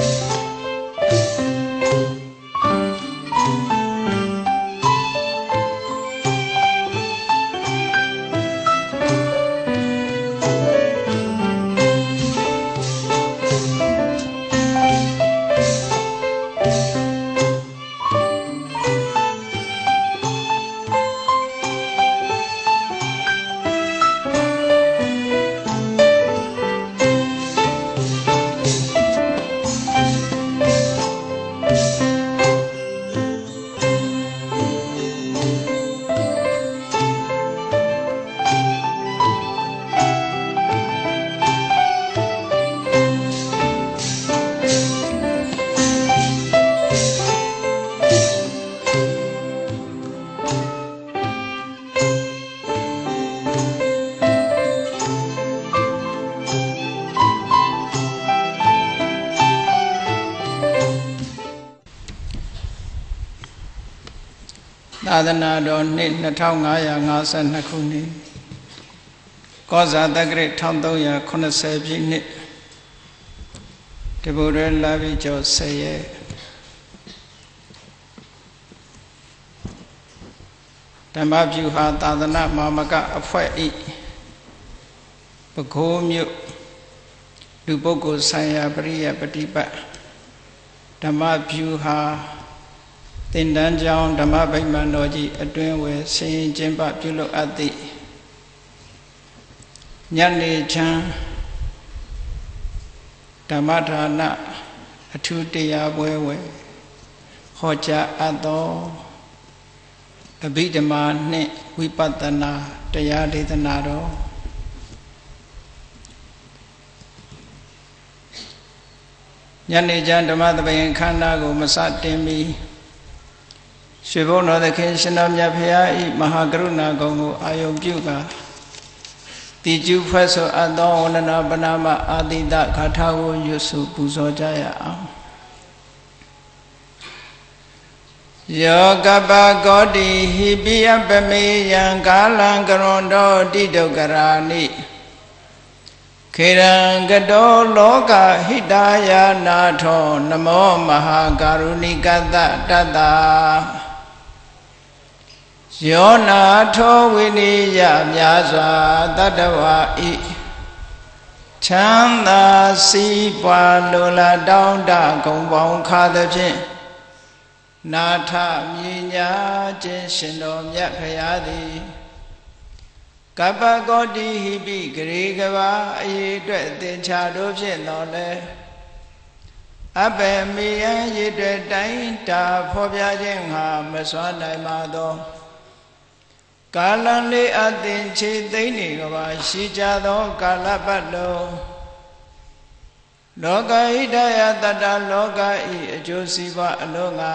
သာ သနာတော်နှစ်2552ခုနှစ်ကောဇာတက္ကရာ1380ပြည့်နှစ်တဘူရဲလာပြီကျော်10ရက်ဓမ္မပြုဟာသာသနာမာမကအဖွဲ့ဤပခိုးမြို့လူပုဂ္ဂိုလ်ဆိုင်ရာပရိယပฏิပတ်ဓမ္မပြုဟာ သင်တန်းကျောင်းဓမ္မဗိမာန်တော်ကြီးအတွင်းဝယ်ဆင်ရင်ကျင်းပပြုလုပ်အပ်သည့်ညနေချမ်းဓမ္မဌာနအထူးတရားပွဲဝယ်ဟောကြားအပ်သောအဘိဓမ္မာနှင့်ဝိပဿနာတရားဒေသနာတော်ညနေချမ်းဓမ္မသဘင်ခန္ဓာကိုမစတင်မီ ရွှေဘုန်းတော်သခင်ရှင်တော်မြတ်ဖရာဤမဟာကရုဏာဂုဏ်ကိုအာယုံပြုကာတိကျုဖွဲ့ဆိုအပ်သောဝန္ဒနာပနာမအာတိတဂါထာကိုရွတ်ဆိုပူဇော်ကြရအောင်ယောကပကောတိဟိပိယပမေယံကာလံကရွန်တောတိဒုက္ကရာနိခေရံကတောလောကဟိတယာနာထော နမောမဟာကာရုဏိကတတတ္တာ ယောနာထောဝိနိယများစွာတတ္တဝါဤချမ်းသာစီးပွားလိုလားတောင်းတဂုံပေါင်းခါသဖြင့်နာထမြညာခြင်းရှင်တော်မြတ်ဖရာသည်ကပ္ပကောတိဟိပိဂရေကဘာအရေးအတွက်သင်္ချာတို့ဖြင့်တော်လဲအဘေမေယံရည်တွေတိုင်းတာဖော်ပြခြင်းဟာမစွမ်းနိုင်ပါသော ကာလံလေးအသင်ခြေသိမ့်နေကပါရှိကြသောကာလပတ်လုံးလောကဟိတယတတလောကဤအကျိုးစီးပွားအလုံးငါ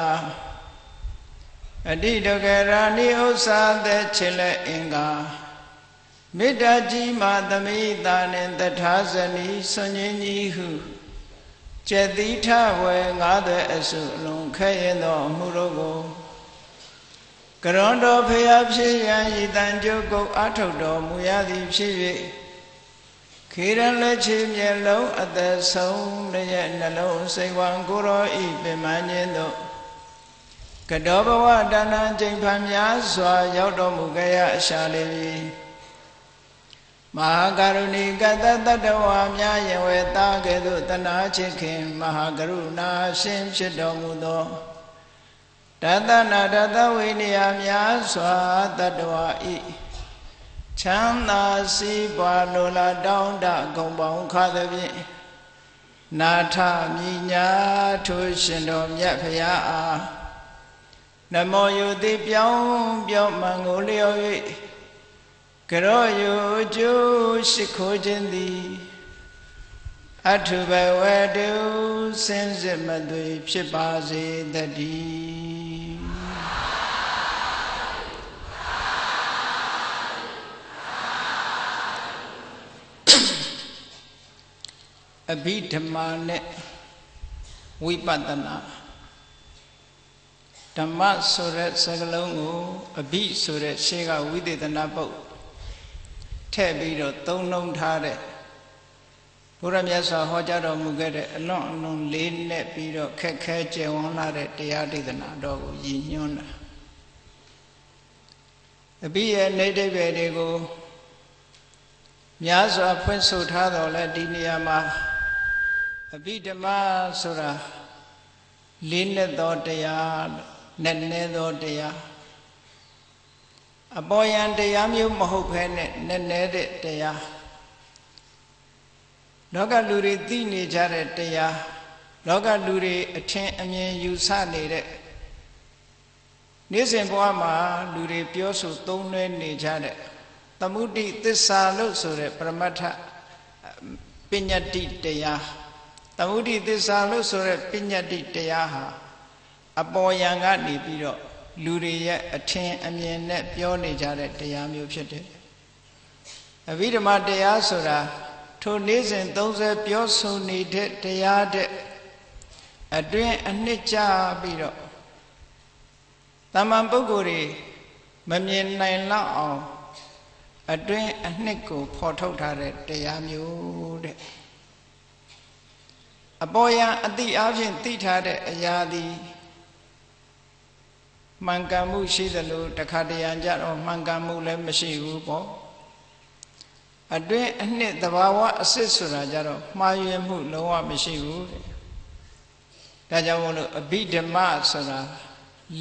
အတိတကရာနိဥ္စာသက်ချေလက်အင်္ဂါမေတ္တာကြီးမာသမိတာနှင့်တထာဇနီဆွန်ញင်းကြီးဟုကျက်တိထဝေငါးသွဲအစုအလုံးခဲရင်သောအမှုတို့ကို ကရွန်တော်ဖျားဖြစ်ရန်ဤတန်ကြုတ်ကုတ်အထုတ်တော်မူရသည်ဖြစ်၍ခေရလက်ချေမျက်လုံးအသက်ဆုံးရဲ့နှလုံးစိတ်ဝံကိုရောဤပင်မခြင်းတို့ကတောဘဝတဏ္ဍကျိန်ဖန်များစွာ ရောက်တော်မူကြရအရှာလေပြီမဟာကရုဏီကတတတ္တဝါများယင်ဝေတာကဲ့သို့တနာချစ်ခင်မဟာကရုဏာရှင်ဖြစ်တော်မူသော တသနာတသဝိနည်းများစွာတတ္တဝါဤချမ်းသာစီးပွားလိုလားတောင်းတဂုံပေါင်းခါသဖြင့်နာထမြညာထိုးရှင်တော်မြတ်ဖရာအားနမောယုတိပြောင်းပြောင်းမှန်ကိုလျော်၍ကရောယုကျိုးရှိခိုးခြင်းသည်အထုဘဝတုစင်စစ်မသွေဖြစ်ပါစေတည်း အဘိဓမ္မာနဲ့ဝိပဿနာဓမ္မဆိုတဲ့စကားလုံးကိုအဘိဆိုတဲ့ရှေးကဝိသေသနာပုတ်ထည့်ပြီးတော့သုံးလုံးထားတဲ့ဘဘုရားမြတ်စွာဟောကြားတော်မူခဲ့တဲ့အလွန်အလွန်လေးနဲ့ပြီးတော့ခက်ခဲကြယ်ဝန်းလာတဲ့တရားဒေသနာတော်ကိုရည်ညွှန်းတာအပိရဲ့နေတိဘယ်တွေကိုများစွာဖွင့်ဆိုထားတော်လဲဒီနေရာမှာ အပိဓမ္မဆိုတာလေးနဲ့သောတရားနဲ့နဲ့သောတရားအပေါ်ယံတရားမျိုးမဟုတ်ဘဲနဲ့နဲ့နဲ့တဲ့တရားလောကလူတွေသိနေကြတဲ့တရားလောကလူတွေအထင်အမြင်ယူဆနေတဲ့နေ့စဉ်ဘဝမှာလူတွေပြောဆိုသုံးနှဲနေကြတဲ့သမုဒိသစ္စာလို့ဆိုတဲ့ပရမတ္ထပညတ္တိတရား သမုဒိသစ္စာလို့ဆိုတဲ့ပညတ္တိတရားဟာအပေါ်ယံကနေပြီးတော့လူတွေရဲ့အထင်အမြင်နဲ့ပြောနေကြတဲ့တရားမျိုးဖြစ်တယ်အဘိဓမ္မာတရားဆိုတာထိုနေ့စဉ်30ပြောဆိုနေတဲ့တရားတဲ့အတွင်းအနှစ်ကြပြီးတော့တမန်ပုဂ္ဂိုလ်တွေမမြင်နိုင်လောက်အောင်အတွင်းအနှစ်ကိုဖော်ထုတ်ထားတဲ့တရားမျိုးတဲ့ အပေါ်ယံအတိအချင်းသိထားတဲ့အရာသည်မှန်ကန်မှုရှိသလိုတခါတရံကြတော့မှန်ကန်မှုလည်းမရှိဘူးပေါ့အတွင်းအနှစ်တဘာဝအစ်စ်ဆိုတာကြတော့မှားယွင်းမှုလုံးဝမရှိဘူးတဲ့ဒါကြောင့်မို့လို့အဘိဓမ္မဆိုတာ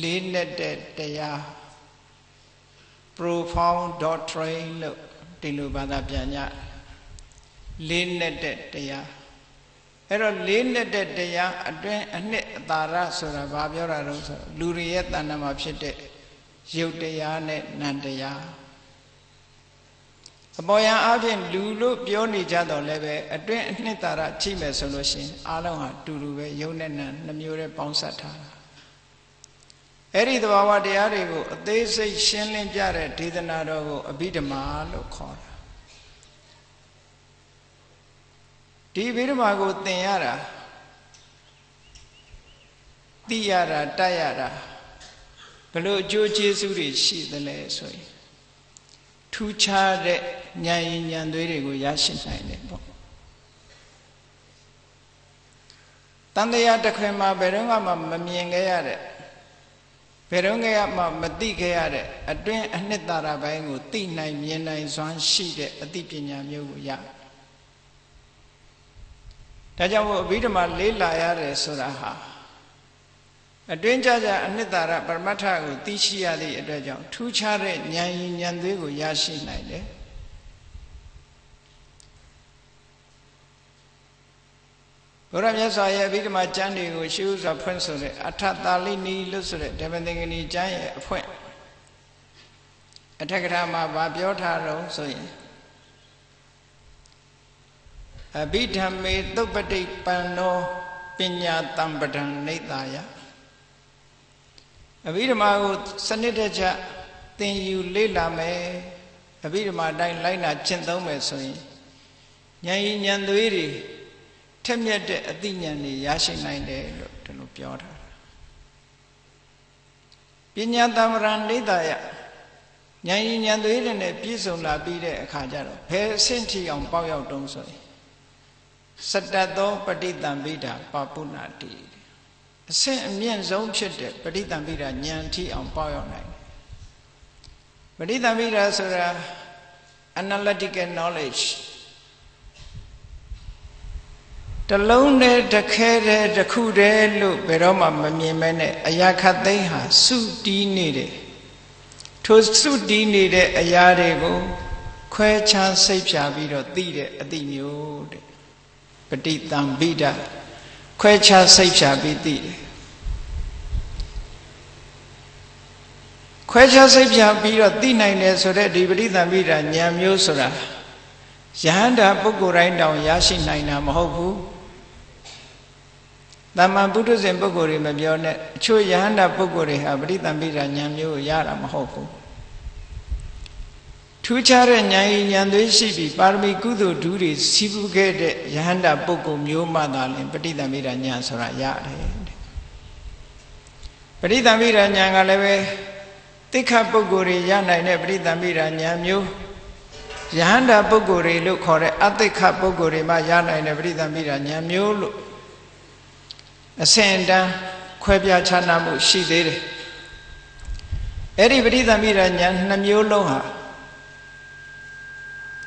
လေးနဲ့တဲ့တရား profound doctrine လို့ဒီလိုဘာသာပြန်ကြလေးနဲ့တဲ့တရား အဲ့တော့လေးနဲ့တဲ့တရားအတွင်းအနှစ်အသာရဆိုတာဘာပြောတာတော့ဆိုလူတွေရဲ့တဏ္ဍာမှာဖြစ်တဲ့ရုပ်တရားနဲ့နံတရားအပေါ်ယံအပြင်လူလို့ပြောနေကြတော့လည်းပဲအတွင်းအနှစ်သာရချိမယ်ဆိုလို့ရှိရင်အားလုံးဟာတူတူပဲရုပ်နဲ့နံနှမျိုးနဲ့ပေါင်းစပ်ထားတာအဲ့ဒီသဘာဝတရားတွေကိုအသေးစိတ်ရှင်းလင်းပြတဲ့ဒေသနာတော်ကိုအဘိဓမ္မာလို့ခေါ်တာ ဒီဗိဓမာကိုသင်ရတာသိရတာတတ်ရတာဘလို့အကျိုးကျေးဇူးတွေရှိသလဲဆိုရင်ထူးခြားတဲ့ဉာဏ်ရည်ဉာဏ်သွေးတွေကိုရရှိနိုင်တယ်ပေါ့တန်တရားတစ်ခွင်မှာဘယ်တော့မှမမြင်ခဲ့ရတဲ့ဘယ်တော့မှမသိခဲ့ရတဲ့အတွင်းအနှစ်သာရပိုင်းကိုသိနိုင်မြင်နိုင်စွမ်းရှိတဲ့အသိပညာမျိုးကိုရတယ် ဒါကြောင့်မို့အဘိဓမ္မာလေးလာရတယ်ဆိုတာဟာအတွင်းကြကြအနှစ်သာရပရမတ္ထကိုသိရှိရသည့်အတွက်ကြောင့်ထူးခြားတဲ့ဉာဏ်ရည်ဉာဏ်သွေးကိုရရှိနိုင်တယ်ဘုရားမြတ်စွာရဲ့အဘိဓမ္မာကျမ်းတွေကိုရှေးဥစွာဖွင့်ဆိုတဲ့အထတာလိနီလို့ဆိုတဲ့ဓမ္မသင်္ကနီကျမ်းရဲ့အဖွင့်အထက်ကထာမှာဗာပြောထားတော့ဆိုရင် အဘိဓမ္မေသုပ္ပတိပန္နောပညာတံပဒံနေသာယအဘိဓမ္မာကိုစနစ်တကျသင်ယူလေ့လာမယ်အဘိဓမ္မာတိုင်းလိုက်နာကျင့်သုံးမယ်ဆိုရင်ဉာဏ်ရည်ဉာဏ်သွေးတွေထက်မြက်တဲ့အသိဉာဏ်တွေရရှိနိုင်တယ်လို့ဒီလိုပြောထားတာပညာတံပဒံနေသာယဉာဏ်ရည်ဉာဏ်သွေးတွေနဲ့ပြည့်စုံလာပြီးတဲ့အခါကျတော့ဘယ်အဆင့်ထိအောင်ပေါက်ရောက်တုံးဆိုရင် စတတ်သောပဋိသင်္ပိတာပပုဏ္ဏတိအဆင့်အမြင့်ဆုံးဖြစ်တဲ့ပဋိသင်္ပိတာဉာဏ်ထိအောင်ပေါရောက်နိုင်တယ်ပဋိသင်္ပိတာဆိုတာ analytical knowledge တလုံးနဲ့တခဲတဲ့တစ်ခုတည်းလို့ဘယ်တော့မှမမြင်မဲနဲ့အရာခတ်သိမ်းဟာစုတီးနေတယ်ထိုစုတီးနေတဲ့အရာတွေကိုခွဲခြားစိတ်ဖြာပြီးတော့သိတဲ့အသိမျိုးတဲ့ ပဋိသင်္ပိဒခွဲခြားစိတ်ဖြာပြီးသိတယ်ခွဲခြားစိတ်ဖြာပြီးတော့သိနိုင်တယ်ဆိုတဲ့ဒီပဋိသင်္ပိဒဉာဏ်မျိုးဆိုတာယဟန္တာပုဂ္ဂိုလ်တိုင်းတောင်ရရှိနိုင်တာမဟုတ်ဘူးတမန်ပုထုဇဉ်ပုဂ္ဂိုလ်တွေမပြောနဲ့အချို့ယဟန္တာပုဂ္ဂိုလ်တွေဟာပဋိသင်္ပိဒဉာဏ်မျိုးကိုရတာမဟုတ်ဘူး ထူးခြားတဲ့ဉာဏ်ရည်ဉာဏ်သွေးရှိပြီးပါရမီကုသိုလ်ဓုတွေစီးပူးခဲ့တဲ့ယဟန္တာပုဂ္ဂိုလ်မျိုးမှသာလင်ပဋိသင်္မိဒဉာဏ်ဆိုတာရတယ်တဲ့ပဋိသင်္မိဒဉာဏ်ကလည်းပဲတိခတ်ပုဂ္ဂိုလ်တွေရနိုင်တဲ့ပဋိသင်္မိဒဉာဏ်မျိုးယယဟန္တာပုဂ္ဂိုလ်တွေလို့ခေါ်တဲ့အသိခပုဂ္ဂိုလ်တွေမှရနိုင်တဲ့ပရိသမိတာဉာဏ်မျိုးလို့အစဉ်တန်းခွဲပြားခြားနားမှုရှိသေးတယ်အဲ့ဒီပရိသမိတာဉာဏ်နှမျိုးလုံးဟာ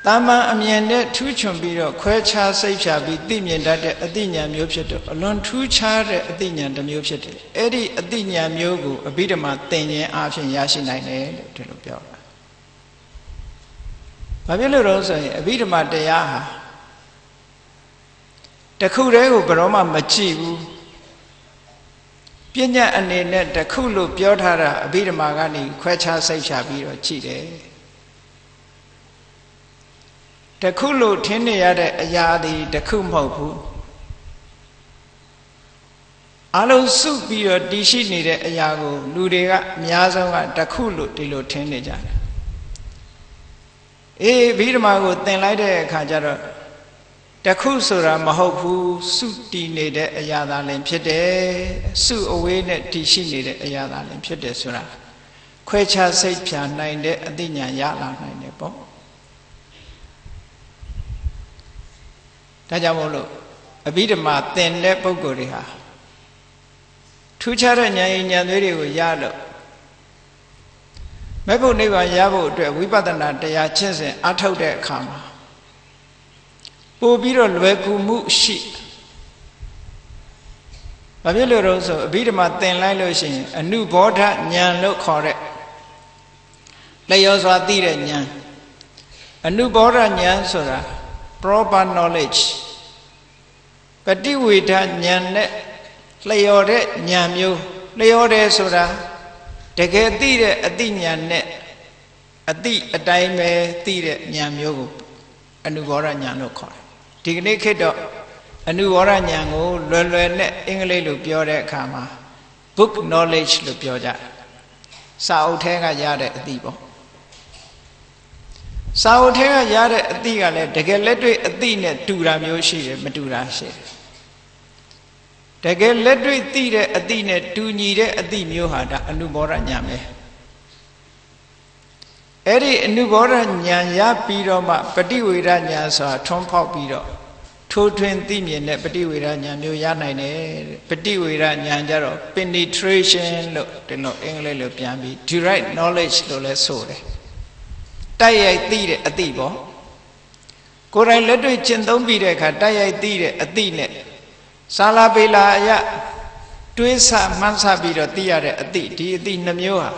တာမန်အမြင်နဲ့ထူးချွန်ပြီးတော့ခွဲခြားစိတ်ဖြာပြီးသိမြင်တတ်တဲ့အသိဉာဏ်မျိုးဖြစ်တော့အလွန်ထူးခြားတဲ့အသိဉာဏ်တစ်မျိုးဖြစ်တယ်အဲ့ဒီအသိဉာဏ်မျိုးကိုအဘိဓမ္မာသင်ခြင်းအပြင်ရရှိနိုင်တယ်လို့ဒီလိုပြောတာဘာဖြစ်လို့တော့ဆိုရင်အဘိဓမ္မာတရားဟာတခုတည်းကိုဘယ်တော့မှမကြည့်ဘူးပညာအနေနဲ့တခုလို့ပြောထားတာအဘိဓမ္မာကနေခွဲခြားစိတ်ဖြာပြီးတော့ကြည့်တယ် တခုလို့ထင်နေရတဲ့အရာသည်တခုမဟုတ်ဘူးအလုံးစုပြီးတော့တည်ရှိနေတဲ့အရာကို လူတွေကအများဆုံးကတခုလို့ဒီလိုထင်နေကြတယ်အေးဗိဓမာကိုသင်လိုက်တဲ့အခါကျတော့တခုဆိုတာမဟုတ်ဘူးစုတည်နေတဲ့အရာသာလည်းဖြစ်တယ်စုအဝေးနဲ့တည်ရှိနေတဲ့အရာသာလည်းဖြစ်တယ်ဆိုတာခွဲခြားစိတ်ဖြာနိုင်တဲ့အသိဉာဏ်ရလာနိုင်တယ်ပေါ့ ဒါကြောင့်မို့လို့အဘိဓမ္မာသင်တဲ့ပုဂ္ဂိုလ်တွေဟာထူးခြားတဲ့ဉာဏ်ဉာဏ်သွေးတွေကိုရလို့မဲ့ဖို့နိဗ္ဗာန်ရဖို့အတွက်ဝိပဿနာတရားကျင့်စဉ်အထောက်တဲ့အခါမှာပို့ပြီးတော့လွယ်ကူမှုရှိဘာဖြစ်လို့တော့ဆိုအဘိဓမ္မာသင်လိုက်လို့ရှိရင်အနုဘောဓဉာဏ်လို့ခေါ်တဲ့လျော်စွာသိတဲ့ဉာဏ်အနုဘောဓဉာဏ်ဆိုတာ proper knowledge ပฏิဝေဒဉာဏ်နဲ့လျော်တဲ့ဉာဏ်မျိုးလျော်တယ်ဆိုတာတကယ်သိတဲ့အသိဉာဏ်နဲ့အသိအတိုင်းပဲသိတဲ့ဉာဏ်မျိုးကိုအနုဘောဓဉာဏ်လို့ခေါ်တယ်ဒီကနေ့ခေတ်တော့အနုဘောဓဉာဏ်ကိုလွယ်လွယ်နဲ့အင်္ဂလိပ်လိုပြောတဲ့အခါမှာ book knowledge လို့ပြောကြတယ်စာအုပ်ထဲကရတဲ့အသိပေါ့ စာအုပ်ထဲကရတဲ့အသည့်ကလည်းတကယ်လက်တွေ့အသည့်နဲ့တူတာမျိုးရှိတယ်မတူတာရှိတယ်တကယ်လက်တွေ့သိတဲ့အသည့်နဲ့တူညီတဲ့အသည့်မျိုးဟာဒါအနုဘောဓညာပဲအဲ့ဒီအနုဘောဓညာရပြီးတော့မှပฏิဝေဒညာဆိုတာထွန်းဖောက်ပြီးတော့ထိုးထွင်းသိမြင်တဲ့ပฏิဝေဒညာမျိုးရနိုင်တယ်ပฏิဝေဒညာကြတော့ penetration လို့ဒီလိုအင်္ဂလိပ်လိုပြန်ပြီး direct knowledge လို့လည်းဆိုတယ် တိုက်ရိုက်သိတဲ့အသိပေါ့ကိုယ်တိုင်လက်တွေ့ကျင့်သုံးပြီးတဲ့အခါတိုက်ရိုက်သိတဲ့အသိနဲ့စာလာပေလာအရတွေးဆမှန်းဆပြီးတော့သိရတဲ့အသိဒီအသိနှမျိုးဟာ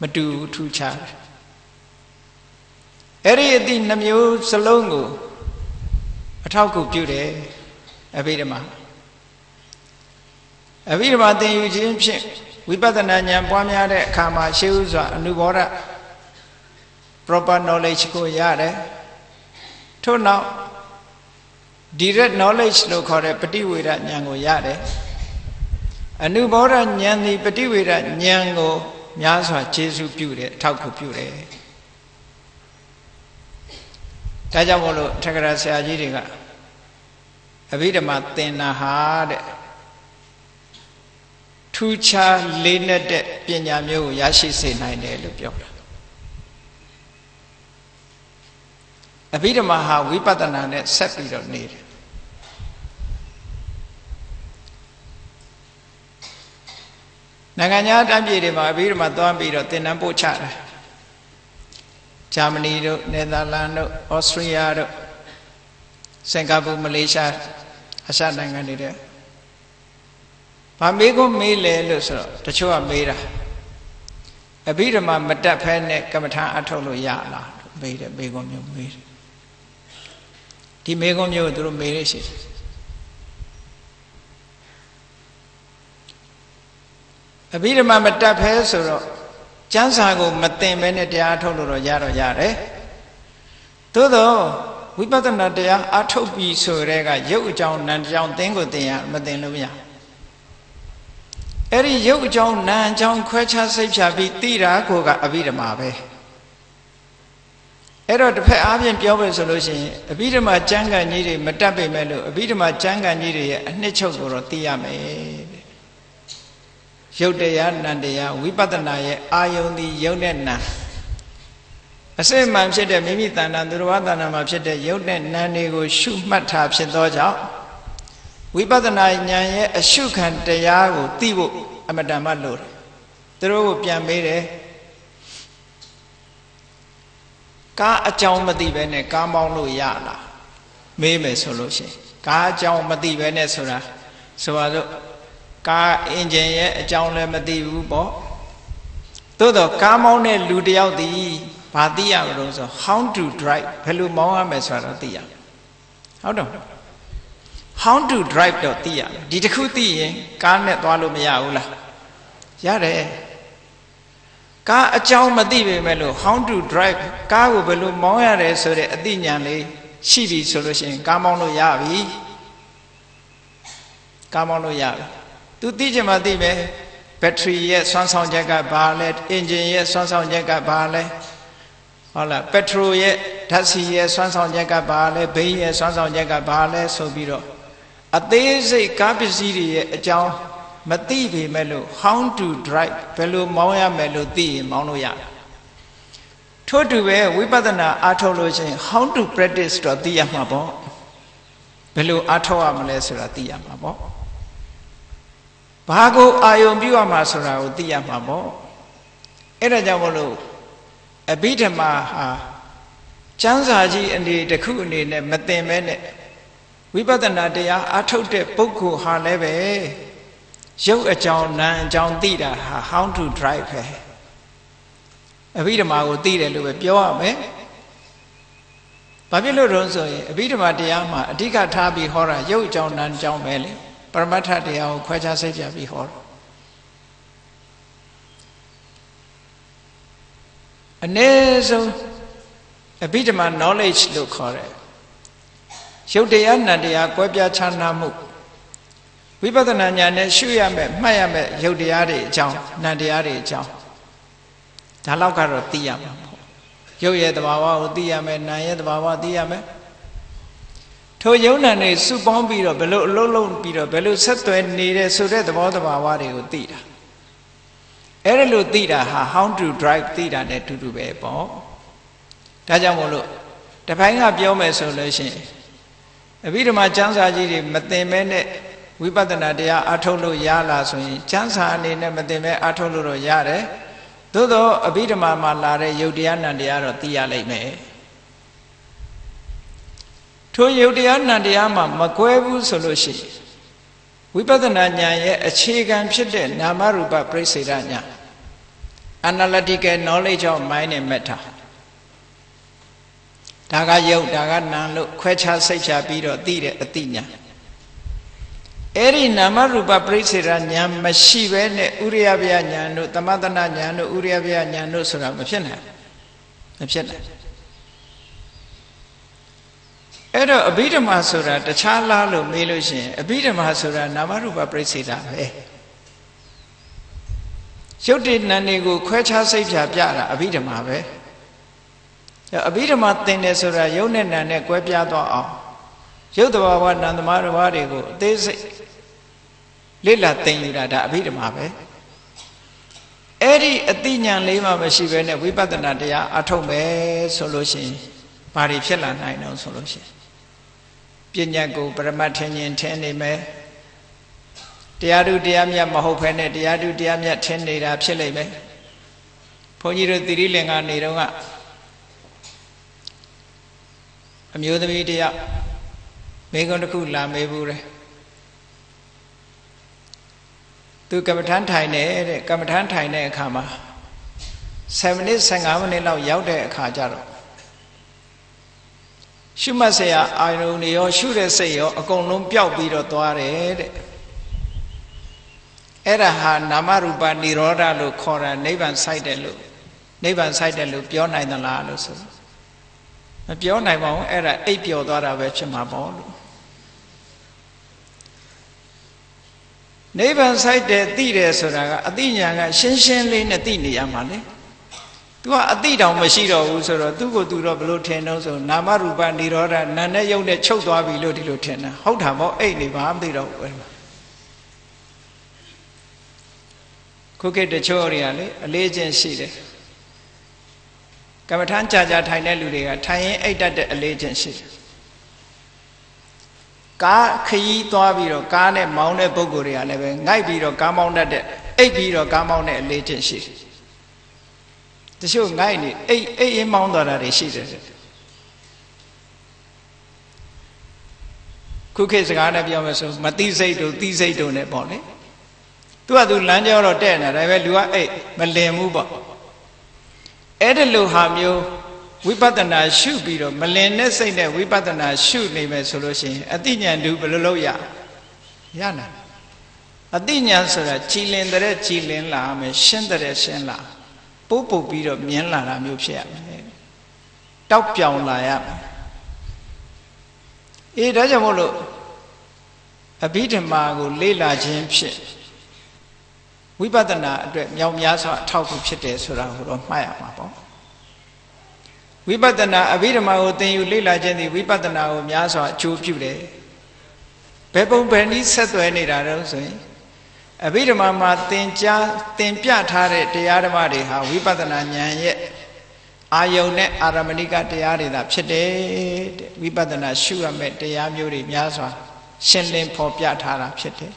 မတူထူးခြားတယ်အဲ့ဒီအသိနှမျိုးစလုံးကိုအထောက်ကူပြုတယ်အဘိဓမ္မာအဘိဓမ္မာသင်ယူခြင်းဖြင့်ဝိပဿနာဉာဏ်ပွားများတဲ့အခါမှာရှေးဥစွာအနုဘောဓ proper knowledge ကိုရတယ်ထို့နောက် direct knowledge လို့ခေါ်တဲ့ပฏิဝေဒဉာဏ်ကိုရတယ်အနုဘောဓဉာဏ်ဒီပฏิဝေဒဉာဏ်ကိုများစွာကျေစုပြုတယ်အထောက်ကူပြုတယ်ဒါကြောင့်မို့လို့ထက္ကရာဆရာကြီးတွေကအဘိဓမ္မာသင်တာဟာတဲ့ထူးခြားလေးနက်တဲ့ပညာမျိုးကိုရရှိစေနိုင်တယ်လို့ပြောတာ အဘိဓမ္မာဟာဝိပဿနာနဲ့ဆက်ပြီးတော့နေတယ်နိုင်ငံခြားတမ်းပြည်တွေမှာအဘိဓမ္မာသွားပြီးတော့သင်တန်းပို့ချတယ်ဂျာမနီတို့နယ်သာလန်တို့ဩစတြေးလျတို့စင်ကာပူမလေးရှားအစနိုင်ငံတွေတဲ့ဘာမေးခွန်းမေးလဲလို့ဆိုတော့တချို့ကမေးတာအဘိဓမ္မာမတတ်ဖဲနဲ့ကမ္မထာအထုတ်လို့ရလားမေးတယ်မေးခွန်းမျိုးမေးတယ် ဒီမေခွန်းမျိုးကိုသူတို့မေးရရှိတယ်အဘိဓမ္မာမတတ်ဖဲဆိုတော့ကျမ်းစာကိုမသိဘဲနဲ့တရားထုတ်လို့တော့ရတော့ရတယ်သို့တော့ဝိပဿနာတရားအထုတ်ပြီးဆိုတဲ့ကရုပ်အကြောင်းနာမ်အကြောင်းသင်ကိုသင်ရမသင်လို့မရအဲ့ဒီရုပ်အကြောင်းနာမ်အကြောင်းခွဲခြားစိတ်ဖြာပြီးသိတာကိုကအဘိဓမ္မာပဲ အဲ့တော့တစ်ဖက်အားဖြင့်ပြောပဲဆိုလို့ရှိရင်အဘိဓမ္မာကျမ်းဂန်ကြီးတွေမတတ်ပေမဲ့လို့အဘိဓမ္မာကျမ်းဂန်ကြီးတွေရဲ့အနှစ်ချုပ်ကိုတော့သိရမယ်တဲ့ရုပ်တရားနံတရားဝိပဿနာရဲ့အာယုန်ဒီယုံနဲ့နံအစစ်မှန်ဖြစ်တဲ့မိမိတဏ္ဍာသူတော်ဘာတဏ္ဍာမှာဖြစ်တဲ့ယုတ်တဲ့နာမ်တွေကိုရှုမှတ်တာဖြစ်သောကြောင့်ဝိပဿနာဉာဏ်ရဲ့အရှုခံတရားကိုသိဖို့အမတန်မှလို့တယ်သူတို့ကိုပြန်မေးတယ် ကားအကြောင်းမသိဘဲနဲ့ကားမောင်းလို့ရလားမေးမယ်ဆိုလို့ရှိရင်ကားအကြောင်းမသိဘဲနဲ့ဆိုတာဆိုပါစို့ကားအင်ဂျင်ရဲ့အကြောင်းလည်းမသိဘူးပေါ့သို့တော့ကားမောင်းတဲ့လူတယောက်ဒီဘာသိရမလို့ဆို how to drive ဘယ်လိုမောင်းရမယ်ဆိုတာတော့သိရဟုတ်တော့ how to drive တော့သိရဒီတစ်ခုသိရင်ကားနဲ့သွားလို့မရဘူးလားရတယ် ကားအကြောင်းမသိပေမဲ့လို့ how to drive ကားကိုဘယ်လိုမောင်းရတယ်ဆိုတဲ့အသိဉာဏ်လေးရှိပြီဆိုလို့ရှိရင်ကားမောင်းလို့ရပြီကားမောင်းလို့ရပြီသူသိချင်မှသိမယ်ဘက်ထရီရဲ့စွမ်းဆောင်ချက်ကဘာလဲအင်ဂျင်ရဲ့စွမ်းဆောင်ချက်ကဘာလဲဟုတ်လားပက်ထရိုရဲ့ဓာတ်ဆီရဲ့စွမ်းဆောင်ချက်ကဘာလဲဘိန်းရဲ့စွမ်းဆောင်ချက်ကဘာလဲဆိုပြီးတော့အသေးစိတ်ကားပစ္စည်းတွေရဲ့အကြောင်း မသိပေမဲ့လို့ how to drive ဘယ်လိုမောင်းရမယ်လို့သိရင်မောင်းလို့ရတယ်ထို့တူပဲဝိပဿနာအားထုတ်လို့ရှိရင် how to practice တော့သိရမှာပေါ့ဘယ်လိုအားထုတ်ရမလဲဆိုတာသိရမှာပေါ့ဘာကိုအာယုံပြုရမှာဆိုတာကိုသိရမှာပေါ့အဲ့ဒါကြောင့်မလို့အဘိဓမ္မာဟာကျမ်းစာကြီးအနေတစ်ခုအနေနဲ့မသိမဲနဲ့ဝိပဿနာတရားအားထုတ်တဲ့ပုဂ္ဂိုလ်ဟာလည်းပဲ ရုပ်အကြောင်းနာမ်အကြောင်းသိတာဟာ how to drive ပဲအဘိဓမ္မာကိုသိတယ်လို့ပဲပြောရမယ်ဘာဖြစ်လို့တော့ဆိုရင်အဘိဓမ္မာတရားမှာအဓိကထားပြီးဟောတာရုပ်အကြောင်းနာမ်အကြောင်းပဲလေပရမတ္ထတရားကိုခွဲခြားစိတ်ပြပြီးဟောတာအ ਨੇ ဆုံးအဘိဓမ္မာ knowledge လို့ခေါ်တယ်ရုပ်တရားနံတရားကွဲပြားခြားနားမှု ဝိပဿနာဉာဏ်နဲ့ရှုရမယ်မှတ်ရမယ်ရုပ်တရားတွေအကြောင်းနံတရားတွေအကြောင်းဒါလောက်ကတော့သိရမှာပေါ့ရုပ်ရဲ့သဘာဝကိုသိရမယ်နာမ်ရဲ့သဘာဝသိရမယ်ထိုယုံနာနေစုပေါင်းပြီးတော့ဘယ်လိုအလုံးလုံးပြီးတော့ဘယ်လိုဆက်သွယ်နေတဲ့ဆိုတဲ့သဘောသဘာဝတွေကိုသိတာအဲ့ဒါလို့သိတာဟာ how to drive သိတာနဲ့တူတူပဲပေါ့ဒါကြောင့်မို့လို့တပိုင်းကပြောမယ်ဆိုလို့ရှိရင်အဘိဓမ္မာကျမ်းစာကြီးတွေမသင်မဲနဲ့ ဝိပဿနာတရားအထုတ်လို့ရလားဆိုရင်ကျမ်းစာအနေနဲ့မသင်မဲအထုတ်လို့တော့ရတယ်သို့တော့အဘိဓမ္မာမှာလာတဲ့ယုတ်တရားနံတရားတော့သိရလိမ့်မယ်ထိုယုတ်တရားနံတရားမှာမကွဲဘူးဆိုလို့ရှိရင်ဝိပဿနာဉာဏ်ရဲ့အခြေခံဖြစ်တဲ့နာမရူပပြိစေရဉာဏ် analytical knowledge of mind and matter ဒါကယုတ်ဒါကနာလို့ခွဲခြားစိတ်ချပြီးတော့သိတဲ့အသိဉာဏ် အဲ့ဒီနာမရူပပြိစေရဉာဏ်မရှိဘဲနဲ့ဥရိယဗျာဉာဏ်တို့သမတနာဉာဏ်တို့ဥရိယဗျာဉာဏ်တို့ဆိုတာမဖြစ်နိုင်မဖြစ်နိုင်အဲ့တော့အဘိဓမ္မာဆိုတာတခြားလားလို့မေးလို့ရှိရင်အဘိဓမ္မာဆိုတာနာမရူပပြိစေတာပဲရုပ်တည်နံတွေကိုခွဲခြားစိတ်ဖြာပြတာအဘိဓမ္မာပဲအဘိဓမ္မာသင်တယ်ဆိုတာရုပ်နဲ့နံနဲ့ကွဲပြားသွားအောင်ရုပ်တဘာဝနံသမားတစ်ပါးတွေကိုအသေးစိတ် လေ့လာသင်ယူတာဒါအဘိဓမ္မာပဲအဲ့ဒီအသိဉာဏ်လေးမှမရှိဘဲနဲ့ဝိပဿနာတရားအထုတ်မယ်ဆိုလို့ရှိရင်ဘာတွေဖြစ်လာနိုင်တော့ဆိုလို့ရှိရင်ပညာကိုပရမတ်ထင်ရင်ထင်နေမယ်တရားဓုတရားမြတ်မဟုတ်ဘဲနဲ့တရားဓုတရားမြတ်ထင်နေတာဖြစ်လိမ့်မယ်ဘုန်းကြီးတို့သီရိလင်္ကာနေတော့ကအမျိုးသမီးတယောက်မိကုံတစ်ခုလာမေးဘူးတယ် သူကမ္မထမ်းထိုင်နေတဲ့ကမ္မထမ်းထိုင်တဲ့အခါမှာ7မိနစ်15မိနစ်လောက်ရောက်တဲ့အခါကျတော့ရှုမှတ်စရာအာယုန်တွေရော ရှုတဲ့စိတ်ရောအကုန်လုံးပျောက်ပြီးတော့သွားတယ်တဲ့အဲ့ဒါဟာနာမရူပនិရောဓလို့ခေါ်တာနိဗ္ဗာန်ဆိုင်တယ်လို့နိဗ္ဗာန်ဆိုင်တယ်လို့ပြောနိုင်သလားလို့ဆိုမပြောနိုင်ပါဘူးအဲ့ဒါအိပ်ပျော်သွားတာပဲဖြစ်မှာပေါ့လို့ နိဗ္ဗာန်ဆိုင်တယ်သိတယ်ဆိုတာကအသိဉာဏ်ကရှင်းရှင်းလေးနဲ့သိနေရမှာလေသူကအတိတောင်မရှိတော့ဘူးဆိုတော့သူ့ကိုသူတော့ဘလို့ထင်တော့ဆိုနာမရူပនិရောဓနာနဲ့ယုံနဲ့ချုပ်သွားပြီလို့ဒီလိုထင်တာဟုတ်တာပေါ့အဲ့နေပါမသိတော့ဘူးခုခေတ်တချို့တွေကလေအလေးချင်းရှိတယ်ကမ္မထမ်းကြာကြာထိုင်တဲ့လူတွေကထိုင်ရင်အိတ်တတ်တဲ့အလေးချင်းရှိတယ် ကားခရီးသွားပြီးတော့ကားနဲ့မောင်းတဲ့ပုံကိုယ်တွေကလည်းပဲငိုက်ပြီးတော့ကားမောင်းတတ်တဲ့အိတ်ပြီးတော့ကားမောင်းတဲ့အလေးချင်းရှိတယ်တချို့ငိုက်နေအိတ်အိတ်ရင်မောင်းသွားတာတွေရှိတယ်ခုခေတ်စကားနဲ့ပြောမယ်ဆိုမတိစိတ်တို့တိစိတ်တို့နဲ့ပေါ့လေသူကသူလမ်းကြောတော့တဲ့နေတာဒါပေမဲ့လူကအိတ်မလင်ဘူးပေါ့အဲ့ဒီလိုဟာမျိုး ဝိပဿနာရှုပြီးတော့မလင်တဲ့စိတ်နဲ့ဝိပဿနာရှုနေမယ်ဆိုလို့ရှိရင်အတိညာဏ်တူဘယ်လိုလုပ်ရရနိုင်အတိညာဏ်ဆိုတာကြည်လင်တဲ့ကြည်လင်လာမယ်ရှင်းတဲ့ရှင်းလာပို့ပုတ်ပြီးတော့မြင်လာတာမျိုးဖြစ်ရမယ်တောက်ပြောင်လာရမယ်အေးဒါကြောင့်မို့လို့အဘိဓမ္မာကို လေ့လာခြင်းဖြင့်ဝိပဿနာအတွက်မြောင်များစွာအထောက်အကူဖြစ်တယ်ဆိုတာကိုတော့မှတ်ရမှာပေါ့ ဝိပဿနာအဘိဓမ္မာကိုသင်ယူလေ့လာခြင်းသည်ဝိပဿနာကိုများစွာအကျိုးပြုတယ်ဘယ်ပုံဘယ်နည်းဆက်သွယ်နေတာတော့ဆိုရင်အဘိဓမ္မာမှာသင်ကြားသင်ပြထားတဲ့တရားဓမ္မတွေဟာဝိပဿနာဉာဏ်ရဲ့အာယုန်နဲ့အာရမဏိကတရားတွေသာဖြစ်တယ်တဲ့ဝိပဿနာရှုရမယ့်တရားမျိုးတွေများစွာရှင်းလင်းဖော်ပြထားတာဖြစ်တယ်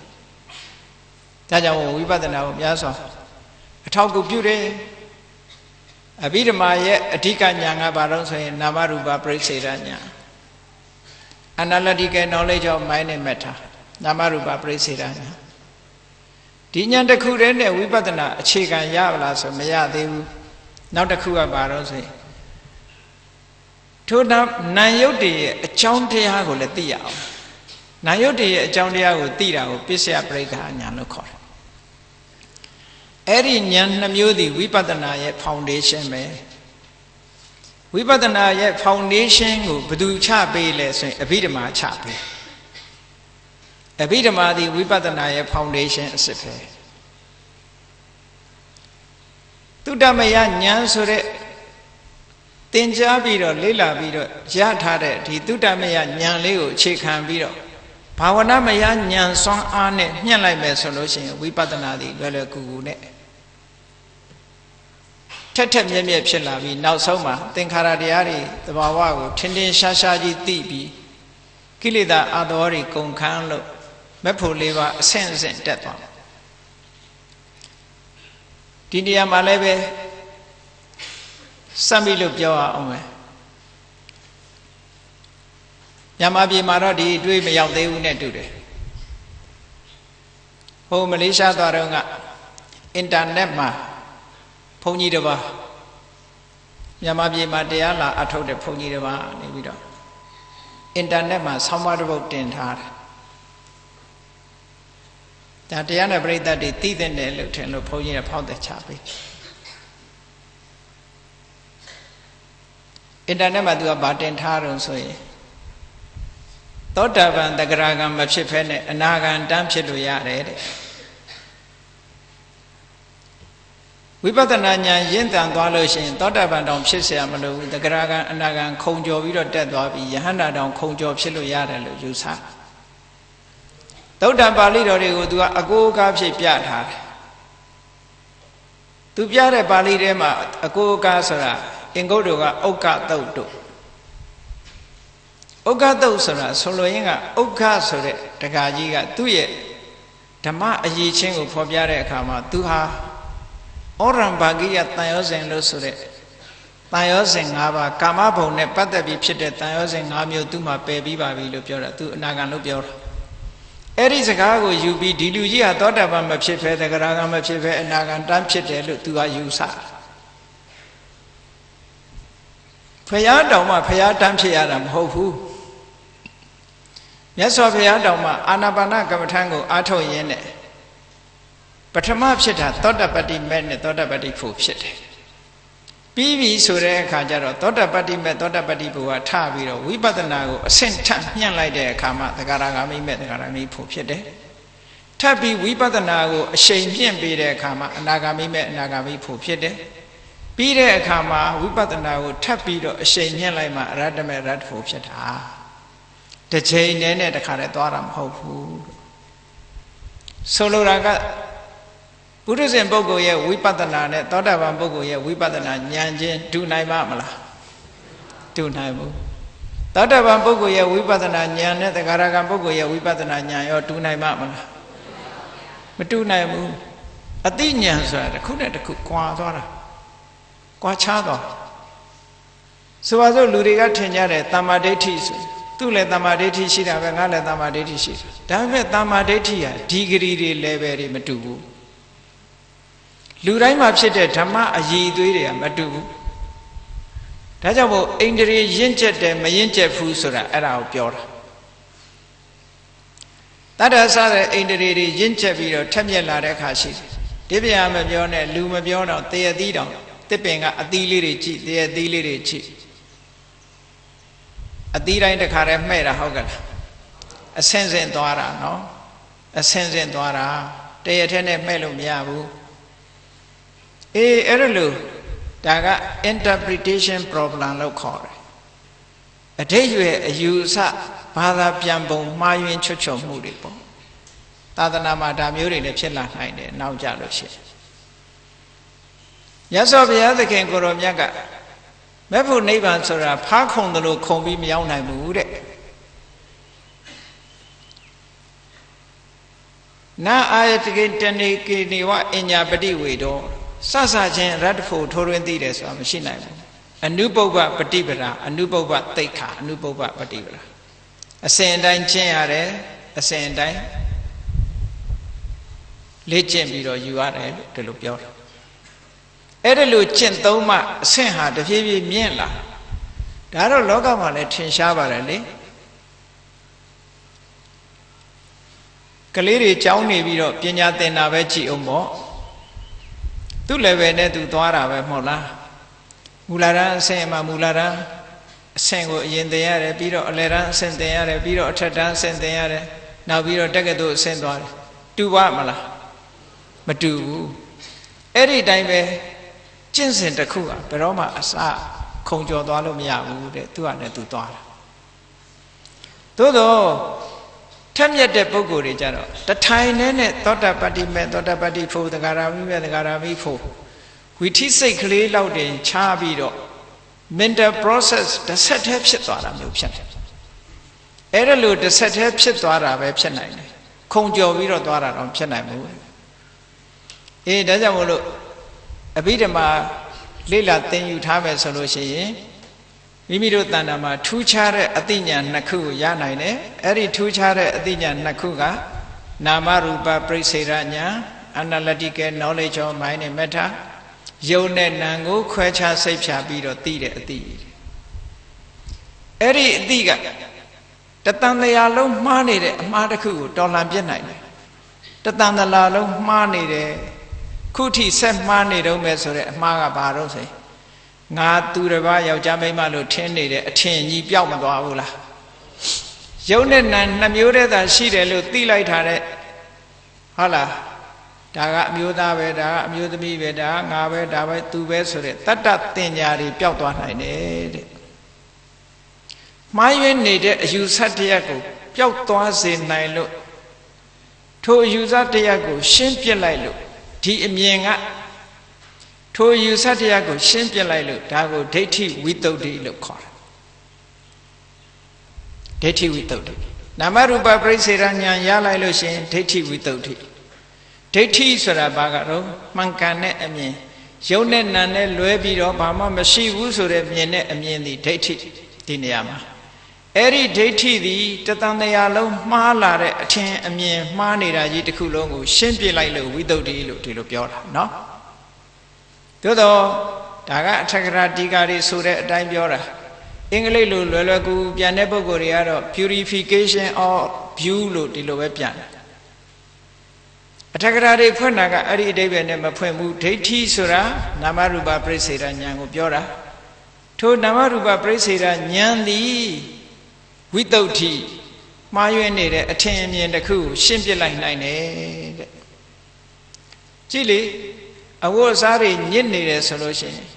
ဒါကြောင့်ဝိပဿနာကိုများစွာအထောက်အကူပြုတယ် အဘိဓမ္မာရဲ့အဓိကညာကဘာလို့ဆိုရင် နာမရူပပရိစ္ဆေဒညာ analytical knowledge of mind and matter နာမရူပပရိစ္ဆေဒညာဒီညာတစ်ခုတည်းနဲ့ဝိပဿနာအခြေခံရပါလားဆိုမရသေးဘူးနောက်တစ်ခုကဘာလို့ဆိုရင်ထို့နောက်နာယုတ်တည်းရဲ့အကြောင်းတရားကိုလည်းသိရအောင်နာယုတ်တည်းရဲ့အကြောင်းတရားကိုသိတာကိုပစ္စယပရိက္ခာညာလို့ခေါ်တယ် အဲ့ဒီဉာဏ်နှမျိုးသည်ဝိပဿနာရဲ့ foundation ပဲဝိပဿနာရဲ့ foundation ကိုဘယ်သူချပေးလဲဆိုရင်အဘိဓမ္မာချပေးအဘိဓမ္မာသည်ဝိပဿနာရဲ့ foundation အစစ်ပဲသုတ္တမယဉာဏ်ဆိုတဲ့သင်ကြားပြီးတော့လေ့လာပြီးတော့ရထားတဲ့ဒီသုတ္တမယဉာဏ်လေးကိုအခြေခံပြီးတော့ဘာဝနာမယဉာဏ်စွမ်းအားနဲ့ညှက်လိုက်မယ်ဆိုလို့ရှိရင်ဝိပဿနာသည်လွယ်လွယ်ကူကူနဲ့ ထက်ထက်မြက်မြက်ဖြစ်လာပြီးနောက်ဆုံးမှာသင်္ခါရတရားတွေသဘာဝကိုထင်ထင်ရှားရှားကြီးသိပြီးကိလေသာအတော်တွေကုန်ခန်းလို့မက်ဖို့လေးပါအဆင့်အဆင့်တက်သွားဒီနေရာမှာလည်းပဲစမ်းပြီးလို့ပြောအောင်မယ်မြန်မာပြည်မှာတော့ဒီအတွေ့မရောက်သေးဘူးနဲ့တူတယ်ဟိုမလေးရှားသွားတော့ကအင်တာနက်မှာ ဘုန်းကြီးတစ်ပါးမြန်မာပြည်မှာတရားလာအထုတ်တဲ့ဘုန်းကြီးတစ်ပါးနေပြီးတော့အင်တာနက်မှာဆောင်းပါးတစ်ပုဒ်တင်ထားတယ်ဒါတရားနဲ့ပြိဿတ်တွေသိတဲ့တယ်လို့ထင်လို့ဘုန်းကြီးကဖောက်တဲ့ချပေးအင်တာနက်မှာသူကဗာတင်ထားတော့ဆိုရင်သောတာပန်တဂရကံမဖြစ်ဖဲနဲ့အနာဂံတန်းဖြစ်လို့ရတယ်တဲ့ ဝိပဿနာဉာဏ်ရင့်တန်သွားလို့ရှိရင်သောတာပန်တောင်ဖြစ်เสียမလို့ဘူးတဂရကံအနာဂံခုံကျော်ပြီးတော့တက်သွားပြီးယဟန္တာတောင်ခုံကျော်ဖြစ်လို့ရတယ်လို့ယူဆသုတ္တပါဠိတော်တွေကိုသူကအကိုအကားဖြစ်ပြထားတယ်သူပြတဲ့ပါဠိထဲမှာအကိုအကားဆိုတာအင်္ဂုတ္တကဥက္ကသုတ်တို့ဥက္ကသုတ်ဆိုတာဆိုလိုရင်းကဥက္ခဆိုတဲ့တက္ကကြီးကသူ့ရဲ့ဓမ္မအရေးချင်းကိုဖော်ပြတဲ့အခါမှာသူဟာ ဩရံဘာဂိယတန်ရောစဉ်လို့ဆိုတဲ့တန်ရောစဉ်၅ပါးကာမဘုံနဲ့ပတ်သက်ပြီးဖြစ်တဲ့တန်ရောစဉ်၅မျိုးသူ့မှာပယ်ပြီးပါပြီလို့ပြောတာသူအနာဂံလို့ပြောတာအဲ့ဒီစကားကိုယူပြီးဒီလူကြီးဟာသောတာပန်မဖြစ်ဖဲတဂရဂံမဖြစ်ဖဲအနာဂံတန်းဖြစ်တယ်လို့သူကယူဆဖရာတောင်မှဖရာတန်းဖြစ်ရတာမဟုတ်ဘူးမြတ်စွာဘုရားတောင်မှအာနာပါနကမ္မထံကိုအားထုတ်ရင်းနဲ့ ပထမဖြစ်တာသောတပတ္တိမဲ့နဲ့သောတပတ္တိဖို့ဖြစ်တယ်ပြီးပြီဆိုတဲ့အခါကျတော့သောတပတ္တိမဲ့သောတပတ္တိဖို့ကထပြီးတော့ဝိပဿနာကိုအဆင့်ထပ်ညှန့်လိုက်တဲ့အခါမှာသဂရဂါမိမဲ့သဂရမိဖို့ဖြစ်တယ်ထပ်ပြီးဝိပဿနာကိုအရှိန်ပြင့်ပေးတဲ့အခါမှာအနာဂါမိမဲ့အနာဂါမိဖို့ဖြစ်တယ်ပြီးတဲ့အခါမှာဝိပဿနာကိုထပ်ပြီးတော့အရှိန်ညှန့်လိုက်မှအရတ္တမဲ့ရတ္တဖို့ဖြစ်တာတစ်ချိန်နဲ့နဲ့တခါတည်းသွားတာမဟုတ်ဘူးဆိုလိုတာက ပုရိသင်ပုဂ္ဂိုလ်ရဲ့ဝိပဿနာနဲ့သောတာပန်ပုဂ္ဂိုလ်ရဲ့ဝိပဿနာဉာဏ်ချင်းတူနိုင်ပါမလားတူနိုင်ဘူးသောတာပန်ပုဂ္ဂိုလ်ရဲ့ဝိပဿနာဉာဏ်နဲ့သဂရကံပုဂ္ဂိုလ်ရဲ့ဝိပဿနာဉာဏ်ရောတူနိုင်ပါမလားမတူနိုင်ဘူးအတိဉာဏ်ဆိုတာတစ်ခုနဲ့တစ်ခုကွာသွားတာကွာခြားသွားဆိုပါစို့လူတွေကထင်ကြတယ်တမ္မာဒိဋ္ဌိဆိုသူ့လည်းတမ္မာဒိဋ္ဌိရှိတာပဲငါလည်းတမ္မာဒိဋ္ဌိရှိတာဒါပေမဲ့တမ္မာဒိဋ္ဌိဟာဒီဂရီတွေ level တွေမတူဘူး လူတိုင်းမှာဖြစ်တဲ့ဓမ္မအည်အသွေးတွေကမတူဘူးဒါကြောင့်မို့အိန္ဒြေရင့်ကျက်တယ်မရင့်ကျက်ဘူးဆိုတာအဲ့ဒါကိုပြောတာတတ္တဆတဲ့အိန္ဒြေတွေရင့်ကျက်ပြီးတော့ထက်မြက်လာတဲ့အခါရှိတယ်ဒီဗျာမပြောနဲ့လူမပြောတော့တရသီးတောင်တစ်ပင်ကအသီးလေးတွေကြည့်တရသီးလေးတွေကြည့်အသီးတိုင်းတခါတည်းမှဲ့တာဟုတ်ကလားအဆင့်ဆင့်သွားတာနော်အဆင့်ဆင့်သွားတာတရထဲနဲ့မှဲ့လို့မရဘူး အေးအဲ့ဒါလို့ဒါက interpretation problem လို့ခေါ်တယ်အတိတ်ရဲ့အယူအဆဘာသာပြန်ပုံမှားယွင်းချွတ်ချော်မှုတွေပေါ့သာသနာမှာဒါမျိုးတွေလည်းဖြစ်လာနိုင်တယ်နောက်ကြလို့ရှိရင်ရသော်ဘုရားသခင်ကိုရောမြတ်ကမက်ဖို့နိဗ္ဗာန်ဆိုတာဖားခုံတယ်လို့ခုံပြီးမရောက်နိုင်ဘူးတဲ့နာအာယတကေတဏိကေနေဝအညာပฏิဝေတော စစချင်းရတ္တဖို့ထိုးရင်းသိတယ်ဆိုတာမရှိနိုင်ဘူးအနုပုပ္ပပฏิပဒါအနုပုပ္ပသိက္ခာအနုပုပ္ပပฏิပဒါအစဉ်အတိုင်းကျင့်ရတယ်အစဉ်အတိုင်းလေ့ကျင့်ပြီးတော့ယူရတယ်လို့ဒီလိုပြောတာအဲ့ဒါလို့ကျင့်သုံးမှအဆင့်ဟာတဖြည်းဖြည်းမြင့်လာဒါတော့လောကမှာလည်းထင်ရှားပါတယ်လေကလေးတွေကြောင်းနေပြီးတော့ပညာသင်တာပဲကြည်အောင်ပေါ့ သူ့ level နဲ့သူသွားတာပဲမဟုတ်လားမူလာရန်အဆင့်မှာမူလာရန်အဆင့်ကိုအရင်သင်ရတယ်ပြီးတော့အလယ်တန်းအဆင့်သင်ရတယ်ပြီးတော့အထက်တန်းအဆင့်သင်ရတယ်နောက်ပြီးတော့တက္ကသိုလ်အဆင့်သွားတယ်တူပါမလားမတူဘူးအဲ့ဒီတိုင်းပဲကျင့်စဉ်တစ်ခုကဘယ်တော့မှအစခုံကျော်သွားလို့မရဘူးတဲ့သူကလည်းသူသွားတာသို့တော့ ထက်မြက်တဲ့ပုံကိုယ်တွေကြတော့တထိုင်နဲ့နဲ့သောတာပတ္တိမေသောတာပတ္တိဖို့သဂါရမိမေသဂါရမိဖို့ဝိထိစိတ်ကလေးလောက်တင်ချားပြီးတော့ mental process တစ်ဆက်တည်းဖြစ်သွားတာမျိုးဖြစ်တယ်အဲ့ဒါလို့တစ်ဆက်တည်းဖြစ်သွားတာပဲဖြစ်နိုင်တယ်ခုံကျော်ပြီးတော့သွားတာတော့ဖြစ်နိုင်ဘူးအေးဒါကြောင့်မို့လို့အဘိဓမ္မာလေ့လာသင်ယူထားမယ်ဆိုလို့ရှိရင် မိမိတို့တဏ္ဍာမှာထူးခြားတဲ့အသိဉာဏ်နှစ်ခုကိုရနိုင်တယ်အဲ့ဒီထူးခြားတဲ့အသိဉာဏ်နှစ်ခုကနာမရူပပြိစေရဉာဏ် analytical knowledge of mind and matter ယုံနဲ့နံကိုခွဲခြားစိတ်ဖြာပြီးတော့သိတဲ့အသိအဲ့ဒီအသိကတတန်တရားလုံးမှားနေတဲ့အမှားတစ်ခုကိုတော်လှန်ပြစ်နိုင်တယ်တတန်တလာလုံးမှားနေတယ်ခုထိဆက်မှားနေတော့မယ်ဆိုတဲ့အမှားကဘာတော့ဆိုငါ သူတစ်ပါးယောက်ျားမိန်းမလို့ထင်းနေတဲ့အထင်ကြီးပျောက်မသွားဘူးလားယုံနဲ့နံနှမျိုးတည်းသာရှိတယ်လို့သိလိုက်တာတဲ့ဟုတ်လားဒါကအမျိုးသားပဲဒါကအမျိုးသမီးပဲဒါကငါပဲဒါပဲသူပဲဆိုတဲ့တတ္တတင်ညာတွေပျောက်သွားနိုင်တယ်တဲ့မှားယွင်းနေတဲ့အယူဆတရားကိုပျောက်သွားစေနိုင်လို့ထိုအယူဆတရားကို ရှင်းပြလိုက်လို့ဒီအမြင်က ထိုယူဆတရားကိုရှင်းပြလိုက်လို့ဒါကိုဒိဋ္ဌိဝိတုဒ္ဓိလို့ခေါ်တယ်ဒိဋ္ဌိဝိတုဒ္ဓိနာမရူပပြိစေရဉာဏ်ရလိုက်လို့ရှင်ဒိဋ္ဌိဝိတုဒ္ဓိဒိဋ္ဌိဆိုတာဘာကတော့မှန်ကန်တဲ့အမြင်ယုံနဲ့နာနဲ့လွဲပြီးတော့ဘာမှမရှိဘူးဆိုတဲ့မြင်တဲ့အမြင်ဒီဒိဋ္ဌိဒီနေရာမှာအဲ့ဒီဒိဋ္ဌိသည်တသံတရားလုံးမှားလာတဲ့အထင်အမြင်မှားနေတာကြီးတစ်ခုလုံးကိုရှင်းပြလိုက်လို့ဝိတုဒ္ဓိလို့ဒီလိုပြောတာเนาะ သို့တော့ဒါကအထက်ကရာတီကာတွေဆိုတဲ့အတိုင်းပြောတာအင်္ဂလိပ်လိုလွယ်လွယ်ကူပြန်တဲ့ပုံကိုယ်တွေကတော့ purification of view လို့ဒီလိုပဲပြန်တယ်အထက်ကရာတွေဖွင့်တာကအဲ့ဒီအတိပ္ပယ်နဲ့မဖွင့်ဘူးဒိဋ္ဌိဆိုတာနာမရူပပြိစေရဉာဏ်ကိုပြောတာထိုနာမရူပပြိစေရဉာဏ်သည်ဝိတုဒ္ဓိမှားယွင်းနေတဲ့အထင်အမြင်တစ်ခုကိုရှင်းပြလိုက်နိုင်တယ်တဲ့ကြည့်လေ အဝတ်အစားတွေညစ်နေတယ်ဆိုလို့ရှိရင်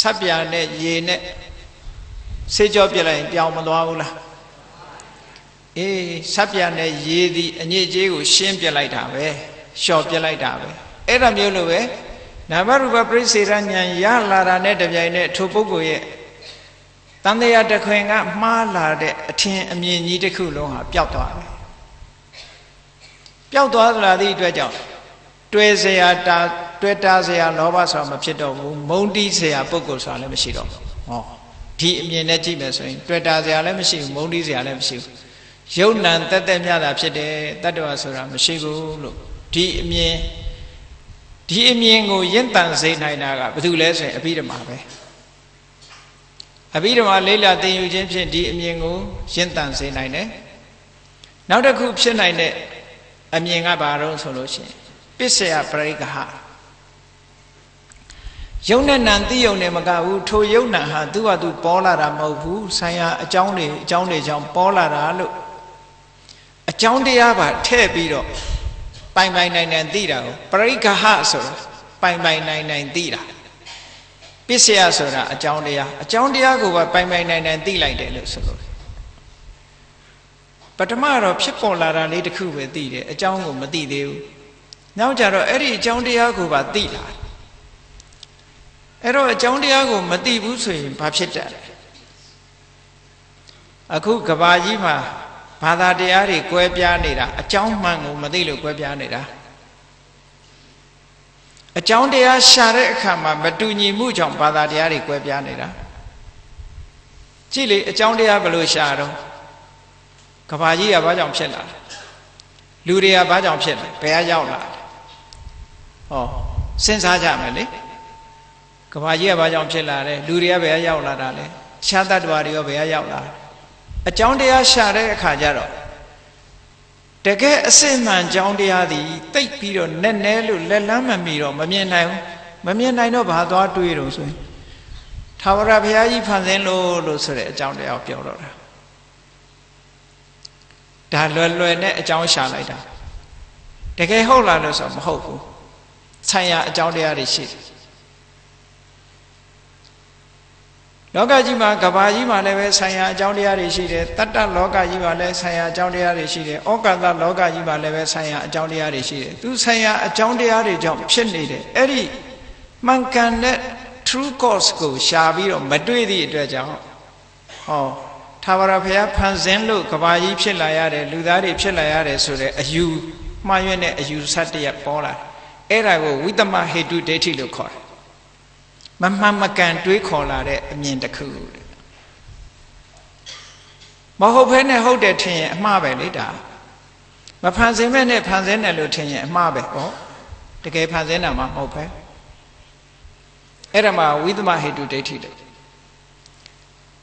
ဆက်ပြာနဲ့ရေနဲ့ဆေးကြောပြလိုက်ရင်ပြောင်းမသွားဘူးလားအေးဆက်ပြာနဲ့ရေသည်အညစ်အကြေးကိုရှင်းပြလိုက်တာပဲလျှော်ပြလိုက်တာပဲအဲ့ဒါမျိုးလိုပဲနာမရူပပြိစေရဉာဏ်ရလာတာနဲ့တပြိုင်နက်ထိုပုဂ္ဂိုလ်ရဲ့တန်တရားတခွင်ကမှားလာတဲ့အထင်အမြင်ကြီးတစ်ခုလုံးဟာပျောက်သွားတယ်ပျောက်သွားသလားဒီအတွက်ကြောင့်တွေ့စရာတာ တွေ့တာเสียလောဘဆိုတာမဖြစ်တော့ဘူးမုန်းတီးเสียပုဂ္ဂိုလ်ဆိုတာလည်းမရှိတော့ဘူးဟောဒီအမြင်နဲ့ကြည့်မယ်ဆိုရင်တွေ့တာเสียလည်းမရှိဘူးမုန်းတီးเสียလည်းမရှိဘူးယုံနံတက်တက်မြတာဖြစ်တယ်တတ္တဝါဆိုတာမရှိဘူးလို့ဒီအမြင်ဒီအမြင်ကိုရင့်တန်စေနိုင်တာကဘာလို့လဲဆိုရင်အဘိဓမ္မာပဲအဘိဓမ္မာလေးလာသင်ယူခြင်းဖြင့်ဒီအမြင်ကိုရင့်တန်စေနိုင်တယ်နောက်တစ်ခုဖြစ်နိုင်တဲ့အမြင်ကဘာတော့ဆိုလို့ရှိရင်ပစ္စယပရိက္ခဟ ယုံနဲ့နံသိယုံနဲ့မကဘူးထိုယုံနံဟာသူ့ဟာသူပေါ်လာတာမဟုတ်ဘူးဆိုင်ရာအကြောင်းတွေအကြောင်းတွေကြောင့်ပေါ်လာတာလို့အကြောင်းတရားပါထည့်ပြီးတော့ပိုင်ပိုင်နိုင်နိုင်သိတာကိုပရိက္ခဟဆိုတာပိုင်ပိုင်နိုင်နိုင်သိတာပစ္စယဆိုတာအကြောင်းတရားအကြောင်းတရားကိုပါပိုင်ပိုင်နိုင်နိုင်သိလိုက်တယ်လို့ဆိုလို့ပထမတော့ဖြစ်ပေါ်လာတာလေးတစ်ခုပဲသိတယ်အကြောင်းကိုမသိသေးဘူးနောက်ကြတော့အဲ့ဒီအကြောင်းတရားကိုပါသိလာ အဲ့တော့အကြောင်းတရားကို မသိဘူးဆိုရင်ဘာဖြစ်တတ်လဲအခုကဘာကြီးမှာဘာသာတရားတွေကွဲပြားနေတာအကြောင်းမှန်ကိုမသိလို့ကွဲပြားနေတာအကြောင်းတရားရှာတဲ့အခါမှာမတူညီမှုကြောင့်ဘာသာတရားတွေကွဲပြားနေတာကြည့်လေအကြောင်းတရားဘယ်လိုရှာတော့ကဘာကြီးကဘာကြောင့်ဖြစ်လာလဲလူတွေကဘာကြောင့်ဖြစ်လဲဘယ်ကရောက်လာလဲဟောစဉ်းစားကြမယ်လေ ကဘာကြီးကဘာကြောင့်ဖြစ်လာလဲလူတွေကဘယ်ကရောက်လာတာလဲရှားတတ္တဝါတွေရောဘယ်ကရောက်လာလဲအကြောင်းတရားရှာတဲ့အခါကျတော့တကယ်အစစ်မှန်အကြောင်းတရားသည်တိတ်ပြီးတော့နက်နဲလို့လက်လန်းမမီတော့မမြင်နိုင်ဘူးမမြင်နိုင်တော့ဘာသွားတွေးတော့ဆိုရင်သာဝရဘုရားကြီးဖန်ဆင်းလို့လို့ဆိုတဲ့အကြောင်းတရားကိုပြောတော့တာဒါလွယ်လွယ်နဲ့အကြောင်းရှာလိုက်တာတကယ်ဟုတ်လားလို့ဆိုမဟုတ်ဘူးဆံရအကြောင်းတရားတွေရှိတယ် လောကကြီးမှာကဘာကြီးမှာလည်းပဲဆံရအကြောင်းတရားတွေရှိတယ်တတ္တလောကကြီးမှာလည်းဆံရအကြောင်းတရားတွေရှိတယ်ဩကာသလောကကြီးမှာလည်းပဲဆံရအကြောင်းတရားတွေရှိတယ်သူဆံရအကြောင်းတရားတွေကြောင့်ဖြစ်နေတယ်အဲ့ဒီမှန်ကန်တဲ့ true cause ကိုရှာပြီးတော့မတွေ့သည့်အတွက်ကြောင့်ဟောသာဝရဘုရားဖန်ဆင်းလို့ကဘာကြီးဖြစ်လာရတယ်လူသားတွေဖြစ်လာရတယ်ဆိုတဲ့အယူမှားရွံ့တဲ့အယူဆတရက်ပေါ်လာအဲ့ဒါကိုဝိသမဟေတုဒိဋ္ဌိလို့ခေါ်တယ် မမှန်မကန်တွေးခေါ်လာတဲ့အမြင်တစ်ခုတဲ့မဟုတ်ဘဲနဲ့ဟုတ်တယ်ထင်ရင်အမှားပဲလေဒါမဖန်ဆင်းမဲ့နဲ့ဖန်ဆင်းတယ်လို့ထင်ရင်အမှားပဲဟောတကယ်ဖန်ဆင်းတာမှမဟုတ်ပဲအဲ့ဒါမှဝိသမဟေတုဒိဋ္ဌိတဲ့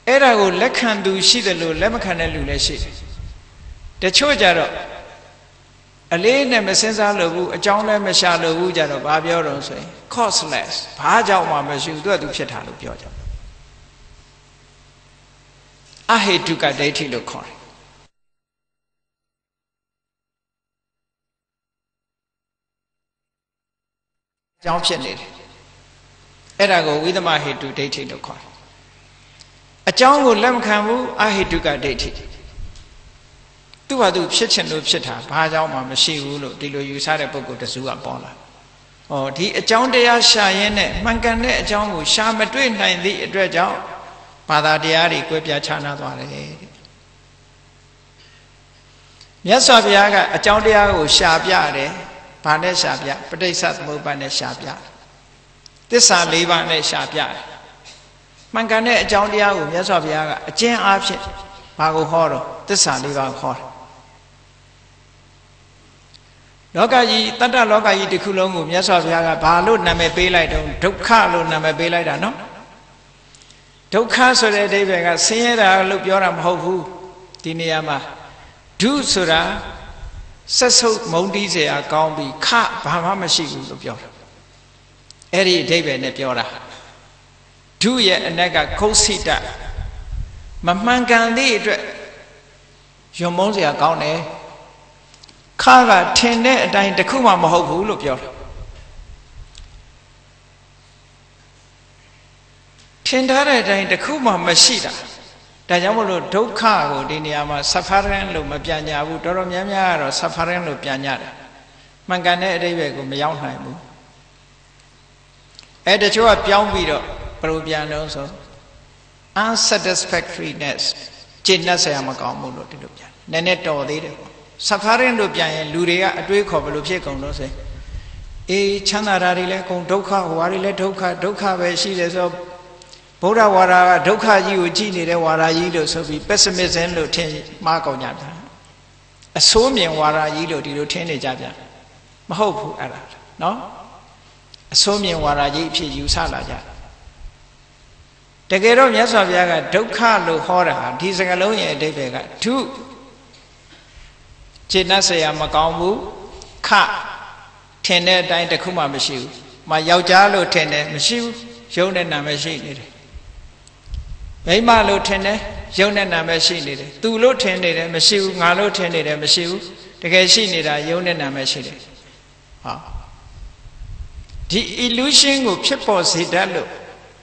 အဲ့ဒါကိုလက်ခံသူရှိတယ်လို့လက်မခံတဲ့လူလည်းရှိတယ်တချို့ကြတော့ အလေးနဲ့မစင်စားလို့ဘူးအကြောင်းလည်းမရှာလို့ဘူးကြတော့ဘာပြောတော့ဆိုရင် causeless ဘာကြောင့်မှမရှိဘူးသူကသူဖြစ်တာလို့ပြောကြအဟေတုကဒိဋ္ဌိလို့ခေါ်တယ်အကြောင်းဖြစ်နေတယ်အဲ့ဒါကိုဝိသမဟေတုဒိဋ္ဌိလို့ခေါ်တယ်အကြောင်းကိုလက်မခံဘူးအဟိတုကဒိဋ္ဌိ သူ့ဘာသူဖြစ်ချင်လို့ဖြစ်တာဘာကြောင့်မှမရှိဘူးလို့ဒီလိုယူဆတဲ့ပုဂ္ဂိုလ်တစုကပေါ်လာ။ဩဒီအကြောင်းတရားရှာရင်းနဲ့မှန်ကန်တဲ့အကြောင်းကိုရှာမတွေ့နိုင်သည့်အတွက်ကြောင့်ဘာသာတရားတွေကွဲပြားခြားနားသွားတယ်တဲ့။မြတ်စွာဘုရားကအကြောင်းတရားကိုရှာပြတယ်။ဘာနဲ့ရှာပြပဋိစ္စသမုပ္ပါနဲ့ရှာပြ။သစ္စာ၄ပါးနဲ့ရှာပြတယ်။မှန်ကန်တဲ့အကြောင်းတရားကိုမြတ်စွာဘုရားကအကျဉ်းအားဖြင့်ဘာကိုဟောတော့သစ္စာ၄ပါးခေါ်တယ် လောကကြီးတတ္တလောကကြီးတစ်ခုလုံးကိုမြတ်စွာဘုရားကဘာလို့နာမည်ပေးလိုက်တော့ဒုက္ခလို့နာမည်ပေးလိုက်တာနော်ဒုက္ခဆိုတဲ့အဓိပ္ပာယ်ကဆင်းရဲတာလို့ပြောတာမဟုတ်ဘူးဒီနေရာမှာဒုဆိုတာဆက်ဆုပ်မုံတီးเสียကောင်းပြီးခဘာမှမရှိဘူးလို့ပြောတာအဲ့ဒီအဓိပ္ပာယ်နဲ့ပြောတာဒုရဲ့အနက်ကခုတ်စိတမမှန်ကန်သည့်အတွက်ယုံမုန်းเสียကောင်းတယ် ခါကထင်တဲ့အတိုင်းတခုမှမဟုတ်ဘူးလို့ပြောတာထင်ထားတဲ့အတိုင်းတခုမှမရှိတာဒါကြောင့်မလို့ဒုက္ခကိုဒီနေရာမှာ suffering လို့မပြန်ကြဘူးတော်တော်များများကတော့ suffering လို့ပြန်ကြတယ်မှန်ကန်တဲ့အတိပ္ပယ်ကိုမရောက်နိုင်ဘူးအဲတချို့ကပြောင်းပြီးတော့ဘယ်လိုပြန်လို့ဆို unsatisfactoriness ကျင့်တတ်ဆရာမကောင်းဘူးလို့ဒီလိုပြန်နည်းနည်းတော်သေးတယ်ပေါ့ suffering လို့ပြန်ရင်လူတွေကအတွေးခေါ်ဘယ်လိုဖြစ်ကုန်လို့ဆိုအေးချမ်းသာတာတွေလည်းအကုန်ဒုက္ခဟိုဟာတွေလည်းဒုက္ခဒုက္ခပဲရှိတယ်ဆိုဗုဒ္ဓဝါဒကဒုက္ခကြီးကိုကြည်နေတဲ့ဝါဒကြီးလို့ဆိုပြီး pessimism လို့ထင်မှားကုန်ကြတာအဆိုးမြင်ဝါဒကြီးလို့ဒီလိုထင်နေကြပြန်မဟုတ်ဘူးအဲ့ဒါနော်အဆိုးမြင်ဝါဒကြီးအဖြစ်ယူဆလာကြတကယ်တော့မြတ်စွာဘုရားကဒုက္ခလို့ဟောတာဒီစကားလုံးရဲ့အဓိပ္ပာယ်ကဒု ခြေနှက်ဆရာမကောင်းဘူးခထင်တဲ့အတိုင်းတခုမှမရှိဘူးမယောက်ျားလို့ထင်တယ်မရှိဘူးရုံတဲ့နာမည်ရှိနေတယ်မိမလို့ထင်တယ်ရုံတဲ့နာမည်ရှိနေတယ်သူလို့ထင်နေတယ်မရှိဘူးငါလို့ထင်နေတယ်မရှိဘူးတကယ်ရှိနေတာရုံတဲ့နာမည်ရှိတယ်ဟာဒီ illusion ကိုဖြစ်ပေါ်စေတတ်လို့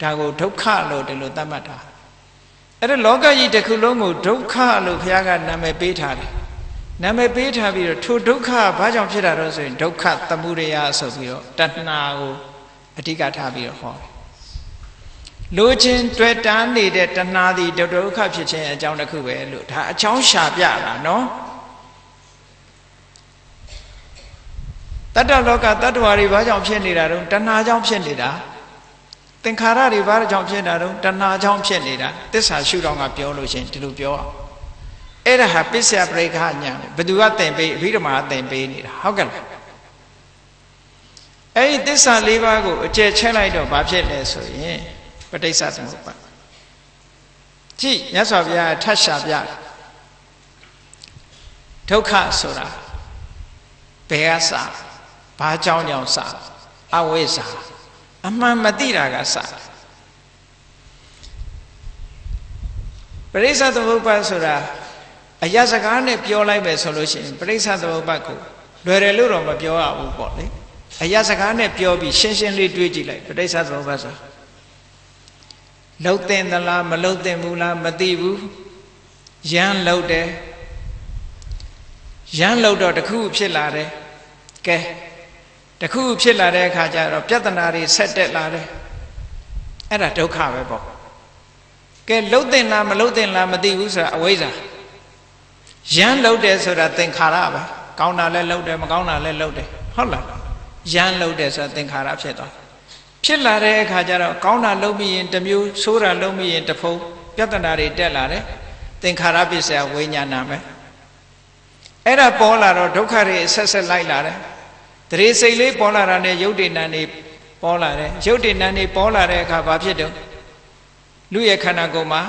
ဒါကိုဒုက္ခလို့တယ်လို့သတ်မှတ်တာအဲ့ဒါလောကကြီးတစ်ခုလုံးကိုဒုက္ခလို့ဘုရားကနာမည်ပေးထားတယ် နာမည်ပေးထားပြီးတော့ထိုဒုက္ခဘာကြောင့်ဖြစ်တာတော့ဆိုရင်ဒုက္ခသမှုရိယဆိုပြီးတော့တဏှာကိုအဓိကထားပြီးတော့ဟောတယ်လိုချင်းတွေ့တန်းနေတဲ့တဏှာသည်ဒုက္ခဖြစ်ခြင်းအကြောင်းတစ်ခုပဲလို့ဒါအကြောင်းရှာပြတာနော်တတ္တလောကတတ္တဝါတွေဘာကြောင့်ဖြစ်နေတာတုံးတဏှာကြောင့်ဖြစ်နေတာသင်္ခါရတွေဘာကြောင့်ဖြစ်နေတာတုံးတဏှာကြောင့်ဖြစ်နေတာသစ္စာရှုထောင့်ကပြောလို့ရှင်ဒီလိုပြောအောင် အဲ့ဒါဟာပစ္စယပရိက္ခညာဘယ်သူကသင်ပေးအဘိဓမ္မာသင်ပေးနေတာဟုတ်ကဲ့လားအဲ့ဒီသစ္စာ၄ပါးကိုအကျယ်ချဲလိုက်တော့ဘာဖြစ်လဲဆိုရင်ပဋိစ္စသမုပ္ပါကြည့်မြတ်စွာဘုရားထတ်ရှာပြဒုက္ခဆိုတာဘယ်ကစဘာကြောင့်ကြောင့်စအဝိဇ္ဇာအမှန်မသိတာကစပရိစ္ဆသမုပ္ပါဆိုတာ အရာစကားနဲ့ပြောလိုက်မယ်ဆိုလို့ရှိရင်ပရိစ္ဆသမုပ္ပါကိုလွယ်တယ်လို့တော့မပြောရဘူးပေါ့လေအရာစကားနဲ့ပြောပြီးရှင်းရှင်းလေးတွေးကြည့်လိုက်ပရိစ္ဆသမုပ္ပါဆိုလှုပ်တင်သလားမလှုပ်တင်ဘူးလားမသိဘူးရမ်းလှုပ်တယ်ရမ်းလှုပ်တော့တခုဖြစ်လာတယ်ကဲတခုဖြစ်လာတဲ့အခါကျတော့ပြဿနာတွေဆက်တက်လာတယ်အဲ့ဒါဒုက္ခပဲပေါ့ကဲလှုပ်တင်လားမလှုပ်တင်လားမသိဘူးဆိုတာအဝိဇ္ဇာ ရမ်းလှုပ်တယ်ဆိုတာသင်္ခါရပဲကောင်းတာလည်းလှုပ်တယ်မကောင်းတာလည်းလှုပ်တယ်ဟုတ်လားရမ်းလှုပ်တယ်ဆိုတာသင်္ခါရဖြစ်သွားဖြစ်လာတဲ့အခါကျတော့ကောင်းတာလှုပ်မိရင်တစ်မျိုးဆိုးတာလှုပ်မိရင်တစ်ဖုံပြဿနာတွေတက်လာတယ်သင်္ခါရပစ္စယဝိညာဏပဲအဲ့ဒါပေါ်လာတော့ဒုက္ခတွေဆက်ဆက်လိုက်လာတယ်တရေစိတ်လေးပေါ်လာတာနဲ့ယုတ်တိဏ္ဍနေပေါ်လာတယ်ယုတ်တိဏ္ဍနေပေါ်လာတဲ့အခါဘာဖြစ်တော့လူရဲ့ခန္ဓာကိုယ်မှာ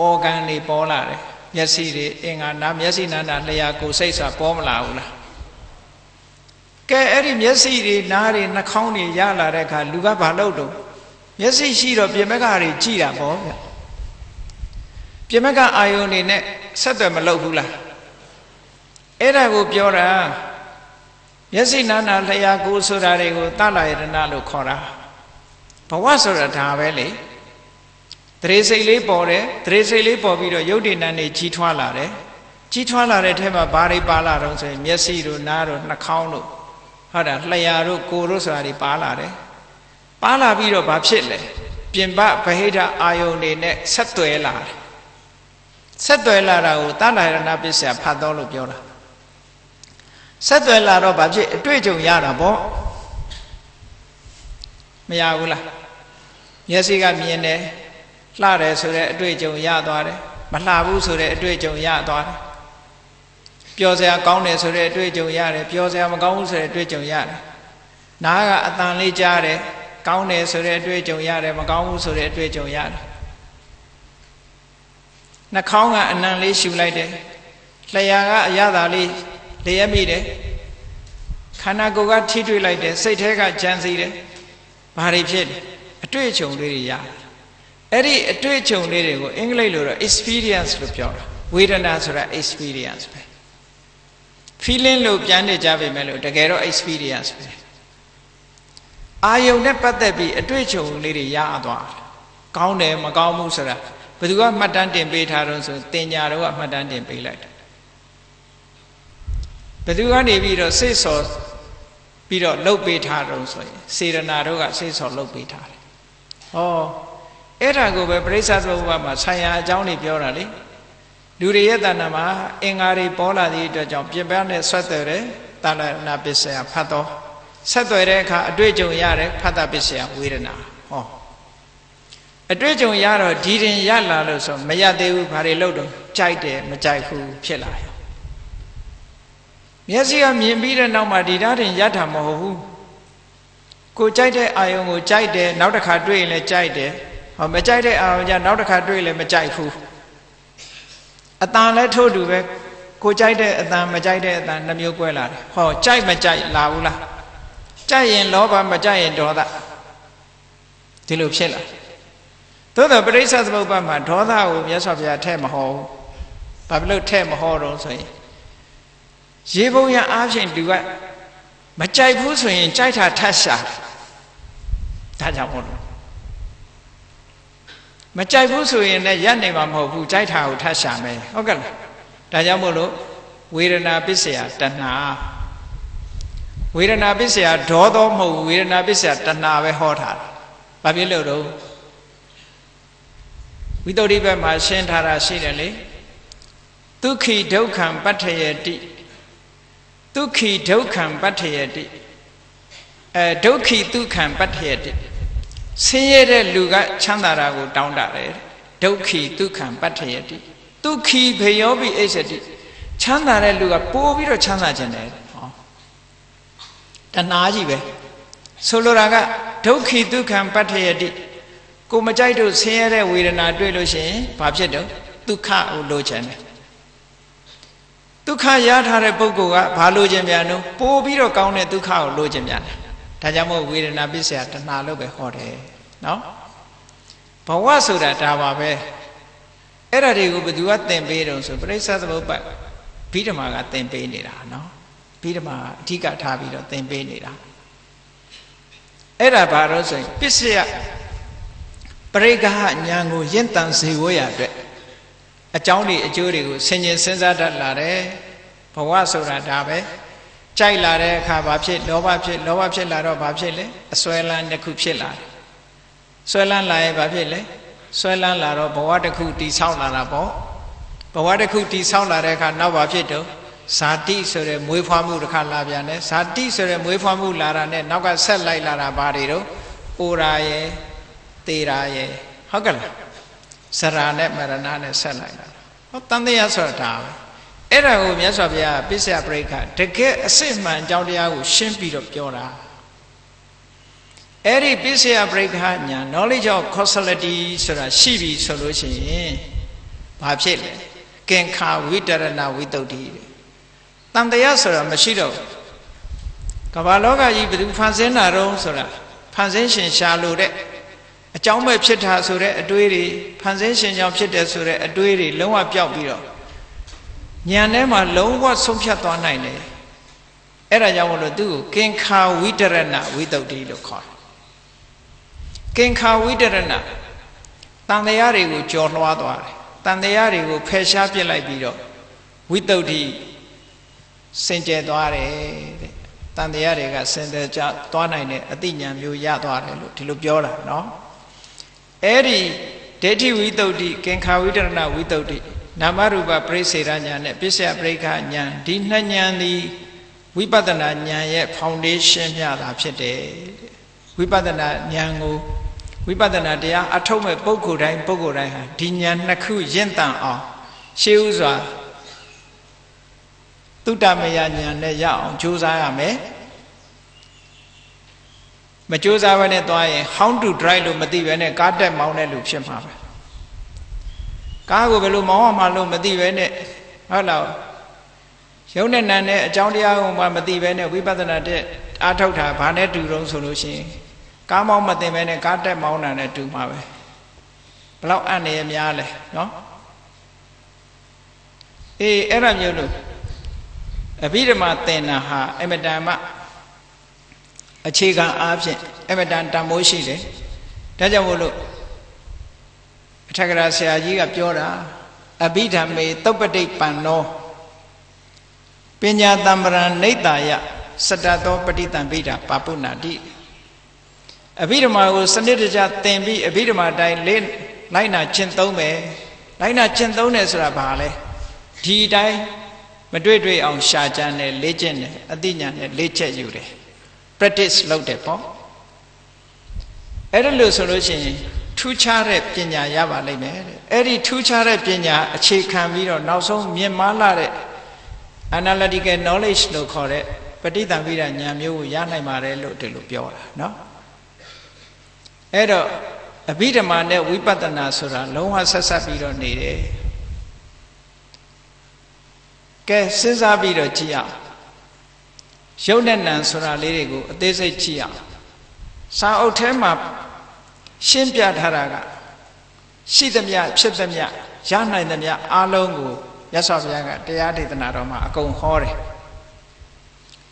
အော်ဂန်တွေပေါ်လာတယ် မျက်စိတွေအင်္ဂါနာမျက်စိနာနာလျှာကိုစိတ်ဆိုတာပေါ်မလာဘူးလားကဲအဲ့ဒီမျက်စိတွေနားတွေနှာခေါင်းတွေရလာတဲ့အခါလူကဘာလုပ်တော့မျက်စိရှိတော့ပြင်မကတွေကြည်တာပေါ့ဗျပြင်မကအာယုန်နေနဲ့ဆက်သွယ်မလုပ်ဘူးလားအဲ့ဒါကိုပြောတာမျက်စိနာနာလျှာကိုဆိုတာတွေကိုတလယတနာလို့ခေါ်တာဘဝဆိုတာဒါပဲလေ တရေစိတ်လေးပေါ်တယ်တရေစိတ်လေးပေါ်ပြီးတော့ယုတ်တိဏ္ဍနေကြီးထွားလာတယ်ကြီးထွားလာတဲ့ထဲမှာဘာတွေပါလာတော့ဆိုရင်မျက်စိတို့နားတို့နှာခေါင်းတို့ဟုတ်တာလျှာတို့ကိုယ်တို့ဆိုတာတွေပါလာတယ်ပါလာပြီးတော့ဘာဖြစ်လဲပြင်ပဗဟိတအာယုန်တွေနဲ့ဆက်သွဲလာတယ်ဆက်သွဲလာတာကိုတဏ္ဍာရဏပစ္စယဖတ်တော်လို့ပြောတာဆက်သွဲလာတော့ဘာဖြစ်အတွေ့အကြုံရတာပေါ့မရဘူးလားမျက်စိကမြင်တယ် လှတယ်ဆိုတဲ့အတွေ့အကြုံရသွားတယ်မလှဘူးဆိုတဲ့အတွေ့အကြုံရသွားတယ်ပျော်စရာကောင်းတယ်ဆိုတဲ့အတွေ့အကြုံရတယ်ပျော်စရာမကောင်းဘူးဆိုတဲ့အတွေ့အကြုံရတယ်နားကအတန်လေးကြားတယ်ကောင်းတယ်ဆိုတဲ့အတွေ့အကြုံရတယ်မကောင်းဘူးဆိုတဲ့အတွေ့အကြုံရတယ်နှာခေါင်းကအနံလေးရှူလိုက်တယ်လျှာကအရသာလေးလျက်မိတယ်ခန္ဓာကိုယ်ကထိတွေ့လိုက်တယ်စိတ်ထဲကကြံစီတယ်ဘာတွေဖြစ်လဲအတွေ့အကြုံလေးတွေရတယ် အဲ့ဒီအတွေ့အကြုံလေးတွေကိုအင်္ဂလိပ်လိုတော့ experience လို့ပြောတာဝေဒနာဆိုတာ experience ပဲ feeling လို့ပြန်နေကြပေမဲ့လို့တကယ်တော့ experience ပဲအာယုံနဲ့ပတ်သက်ပြီးအတွေ့အကြုံလေးတွေရသွားတယ်ကောင်းတယ်မကောင်းဘူးဆိုတာဘယ်သူကမှတ်တမ်းတင်ပေးထားတော့ဆိုတင်ညာတော့ကမှတ်တမ်းတင်ပေးလိုက်တယ်ဘယ်သူကနေပြီးတော့စိတ်ဆော်ပြီးတော့လှုပ်ပေးထားတော့ဆိုရင်စေရနာတို့ကစိတ်ဆော်လှုပ်ပေးထားတယ်။ဟော အဲ့ဒါကိုပဲပရိစ္ဆသမုပ္ပါမှာဆံရအကြောင်းတွေပြောတာလေလူတွေရဲ့တဏ္ဍာမှာအင်္ဂါတွေပေါ်လာသည့်အတွက်ကြောင့်ပြင်ပနဲ့ဆွတ်တယ်တယ်တာလနာပစ္စယဖတ်တော့ဆက်သွယ်တဲ့အခါအတွေ့အကြုံရတဲ့ဖတ်တာပစ္စယဝေဒနာဟောအတွေ့အကြုံရတော့ဒီရင်ရလာလို့ဆိုမရသေးဘူးဘာတွေလုပ်တော့ကြိုက်တယ်မကြိုက်ဘူးဖြစ်လာရောမျက်စိကမြင်ပြီးတဲ့နောက်မှာဒီဓာတ်ရင်ရတာမဟုတ်ဘူးကိုကြိုက်တဲ့အာယုံကိုကြိုက်တယ်နောက်တစ်ခါတွေ့ရင်လည်းကြိုက်တယ် ဟောမကြိုက်တဲ့အာယုံကြနောက်တစ်ခါတွေ့ရင်လည်းမကြိုက်ဘူးအတန်လည်းထို့တူပဲကိုကြိုက်တဲ့အတန်မကြိုက်တဲ့အတန်နှမျိုးကွဲလာတယ်ဟောကြိုက်မကြိုက်လာဘူးလားကြိုက်ရင်လောဘမကြိုက်ရင်ဒေါသဒီလိုဖြစ်လာသို့တော့ပရိစ္ဆသမုပ္ပါမှာဒေါသကိုမြတ်စွာဘုရားထဲ့မဟောဘူးဘာဖြစ်လို့ထဲ့မဟောတော့ဆိုရင်ရေပုံရအားဖြင့်သူကမကြိုက်ဘူးဆိုရင်ကြိုက်တာထတ်ရှာဒါကြောင့်မို့လို့ မကြိုက်ဘူးဆိုရင်လည်းရပ်နေမှာမဟုတ်ဘူးကြိုက်တာကိုထတ်ရှာမယ်ဟုတ်ကဲ့လားဒါကြောင့်မို့လို့ဝေဒနာပစ္စယတဏှာဝေဒနာပစ္စယဒေါသောမဟုတ်ဝေဒနာပစ္စယတဏှာပဲဟောထားတာဘာဖြစ်လို့တော့ဝိတ္တုရိဘက်မှာရှင်းထားတာရှိတယ်လေဒုက္ခိဒုက္ခံပဋ္ဌယတိဒုက္ခိဒုက္ခံပဋ္ဌယတိအဲဒုက္ခိဒုက္ခံပဋ္ဌယတိ ဆင်းရဲတဲ့လူကချမ်းသာတာကိုတောင်းတတယ်ဒုက္ခိဒုက္ခံပဋ္ဌယတိဒုက္ခိဘေယောပိအိစတိချမ်းသာတဲ့လူကပိုးပြီးတော့ချမ်းသာခြင်းတယ်ဟောတဏှာကြီးပဲဆိုလိုတာကဒုက္ခိဒုက္ခံပဋ္ဌယတိကိုမကြိုက်လို့ဆင်းရဲတဲ့ဝေဒနာတွေ့လို့ရှိရင်ဘာဖြစ်တော့ဒုက္ခကိုလိုချင်တယ်ဒုက္ခရထားတဲ့ပုဂ္ဂိုလ်ကဘာလိုချင်ပြန်တော့ပိုးပြီးတော့ကောင်းတဲ့ဒုက္ခကိုလိုချင်ပြန်တယ် ဒါကြောင့်မို့ဝေဒနာပစ္စယတဏှာလို့ပဲဟောတယ်နော်ဘဝဆိုတာဒါပါပဲအဲ့ဒါတွေကိုဘယ်သူကသင်ပေးတုံဆိုပြိဿသမုပ္ပါဘိဓမာကသင်ပေးနေတာနော်ဘိဓမာအဓိကထားပြီးတော့သင်ပေးနေတာအဲ့ဒါဘာလို့ဆိုရင်ပစ္စယပရိက္ခဉာဏ်ကိုရင့်တန်စေဝရအတွက်အကြောင်းတွေအကျိုးတွေကိုဆင်ញင်စဉ်းစားတတ်လာတယ်ဘဝဆိုတာဒါပဲ ကြိုက်လာတဲ့အခါဘာဖြစ်လောဘဖြစ်လောဘဖြစ်လာတော့ဘာဖြစ်လဲအစွဲလန်းတစ်ခုဖြစ်လာတယ်စွဲလန်းလာရင်ဘာဖြစ်လဲစွဲလန်းလာတော့ဘဝတစ်ခုတိဆောက်လာတာပေါ့ဘဝတစ်ခုတိဆောက်လာတဲ့အခါနောက်ဘာဖြစ်တော့ဇာတိဆိုတဲ့မွေးဖွားမှုတစ်ခါလာပြန်တယ်ဇာတိဆိုတဲ့မွေးဖွားမှုလာတာနဲ့နောက်ကဆက်လိုက်လာတာဘာတွေတော့အိုရာရဲ့သေရာရဲ့ဟုတ်ကဲ့လားစရာနဲ့မရဏနဲ့ဆက်လိုက်လာဟောတန်တရားဆိုတာဒါပဲ အဲ့ဒါကိုမြတ်စွာဘုရားပစ္စယပရိက္ခတကယ်အစစ်မှန်အကြောင်းတရားကိုရှင်းပြီးတော့ပြောတာအဲ့ဒီပစ္စယပရိက္ခညာ knowledge of causality ဆိုတာရှိပြီဆိုလို့ရှိရင်ဘာဖြစ်လဲကင်္ခာဝိတရဏဝိတုဒ္ဓိတန်တရားဆိုတာမရှိတော့ကမ္ဘာလောကကြီးဘယ်သူဖန်ဆင်းတာတော့ဆိုတာဖန်ဆင်းရှင်ရှာလို့တဲ့အကြောင်းပဲဖြစ်တာဆိုတဲ့အတွေးတွေဖန်ဆင်းရှင်ကြောင့်ဖြစ်တယ်ဆိုတဲ့အတွေးတွေလုံးဝပျောက်ပြီးတော့ ဉာဏ်ထဲမှာလုံးဝဆုံးဖြတ်သွားနိုင်တယ်အဲ့ဒါကြောင့်မလို့သူ့ကိုကင်္ခာဝိတရဏဝိတုဒ္ဓိလို့ခေါ်တယ်ကင်္ခာဝိတရဏတန်တရားတွေကိုကြော်လွှားသွားတယ်တန်တရားတွေကိုဖယ်ရှားပြစ်လိုက်ပြီးတော့ဝိတုဒ္ဓိစင်ကြယ်သွားတယ်တဲ့တန်တရားတွေကစင်ကြယ်ကြသွားနိုင်တဲ့အသိဉာဏ်မျိုးရသွားတယ်လို့ဒီလိုပြောတာเนาะအဲ့ဒီဒိဋ္ဌိဝိတုဒ္ဓိကင်္ခာဝိတရဏဝိတုဒ္ဓိ နာမရူပပရိစေရညာနဲ့ပစ္စယပရိက္ခညာဒီနှစ်ညာသည်ဝိပဿနာဉာဏ်ရဲ့ foundation မြတာဖြစ်တယ်ဝိပဿနာဉာဏ်ကိုဝိပဿနာတရားအထုတ်မဲ့ပုဂ္ဂိုလ်တိုင်းပုဂ္ဂိုလ်တိုင်းဟာဒီဉာဏ်နှစ်ခုရင့်တန်အောင်ရှေးဥစွာတုတ္တမယဉာဏ်နဲ့ရအောင်ကြိုးစားရမယ်မကြိုးစားဘဲနဲ့သွားရင် how to drive လို့မသိဘဲနဲ့ကားတက်မောင်းတဲ့လူဖြစ်မှာပဲ ကားကိုဘယ်လိုမောင်းအောင်မှလို့မသိပဲနဲ့ဟုတ်လားရုပ်နဲ့နာနဲ့အကြောင်းတရားကိုမှမသိပဲနဲ့ဝိပဿနာတက်အားထုတ်တာဘာနဲ့တူတုံးဆိုလို့ရှိရင်ကားမောင်းမသိပဲနဲ့ကားတက်မောင်းတာနဲ့တူမှာပဲဘလောက်အံ့နေရများလဲနော်အေးအဲ့ဒါမျိုးလို့အဘိဓမ္မာသင်တာဟာအမတန်မှအခြေခံအားဖြင့်အမတန်တန်မိုးရှိတယ်ဒါကြောင့်မို့လို့ အထက်ကရာဆရာကြီးကပြောတာအဘိဓမ္မေသုပ္ပတိပန်နောပညာတံပရံနေတ္တာယစတတောပဋိတံပိတာပါပုဏ္ဏတိအဘိဓမ္မာကိုစနစ်တကျသင်ပြီးအဘိဓမ္မာတိုင်းလေးလိုက်နာကျင့်သုံးမယ်လိုက်နာကျင့်သုံးတယ်ဆိုတာဘာလဲဒီတိုင်းမတွေ့တွေ့အောင်ရှာကြမ်းတယ်လေ့ကျင့်တယ်အသိဉာဏ်နဲ့လေ့ကျက်ယူတယ် practice လုပ်တယ်ပေါ့အဲ့ဒါလို့ဆိုလို့ရှိရင် ထူးခြားတဲ့ပညာရပါလိမ့်မယ်တဲ့အဲ့ဒီထူးခြားတဲ့ပညာအခြေခံပြီးတော့နောက်ဆုံးမြင့်မားလာတဲ့ analytical knowledge လို့ခေါ်တဲ့ပဋိသင်္ပိဒဉာဏ်မျိုးကိုရနိုင်ပါတယ်လို့ဒီလိုပြောတာเนาะအဲ့တော့အဘိဓမ္မာနဲ့ဝိပဿနာဆိုတာလုံးဝဆက်ဆက်ပြီးတော့နေတယ်ကဲစဉ်းစားပြီးတော့ကြည့်အောင်ရုပ်နဲ့နံဆိုတာလေးတွေကိုအသေးစိတ်ကြည့်အောင်စာအုပ်ထဲမှာ ရှင်းပြထားတာကရှိသမျှဖြစ်သမျှရနိုင်သမျှအားလုံးကိုရသော်ဘုရားကတရားဒေသနာတော်မှာအကုန်ဟောတယ်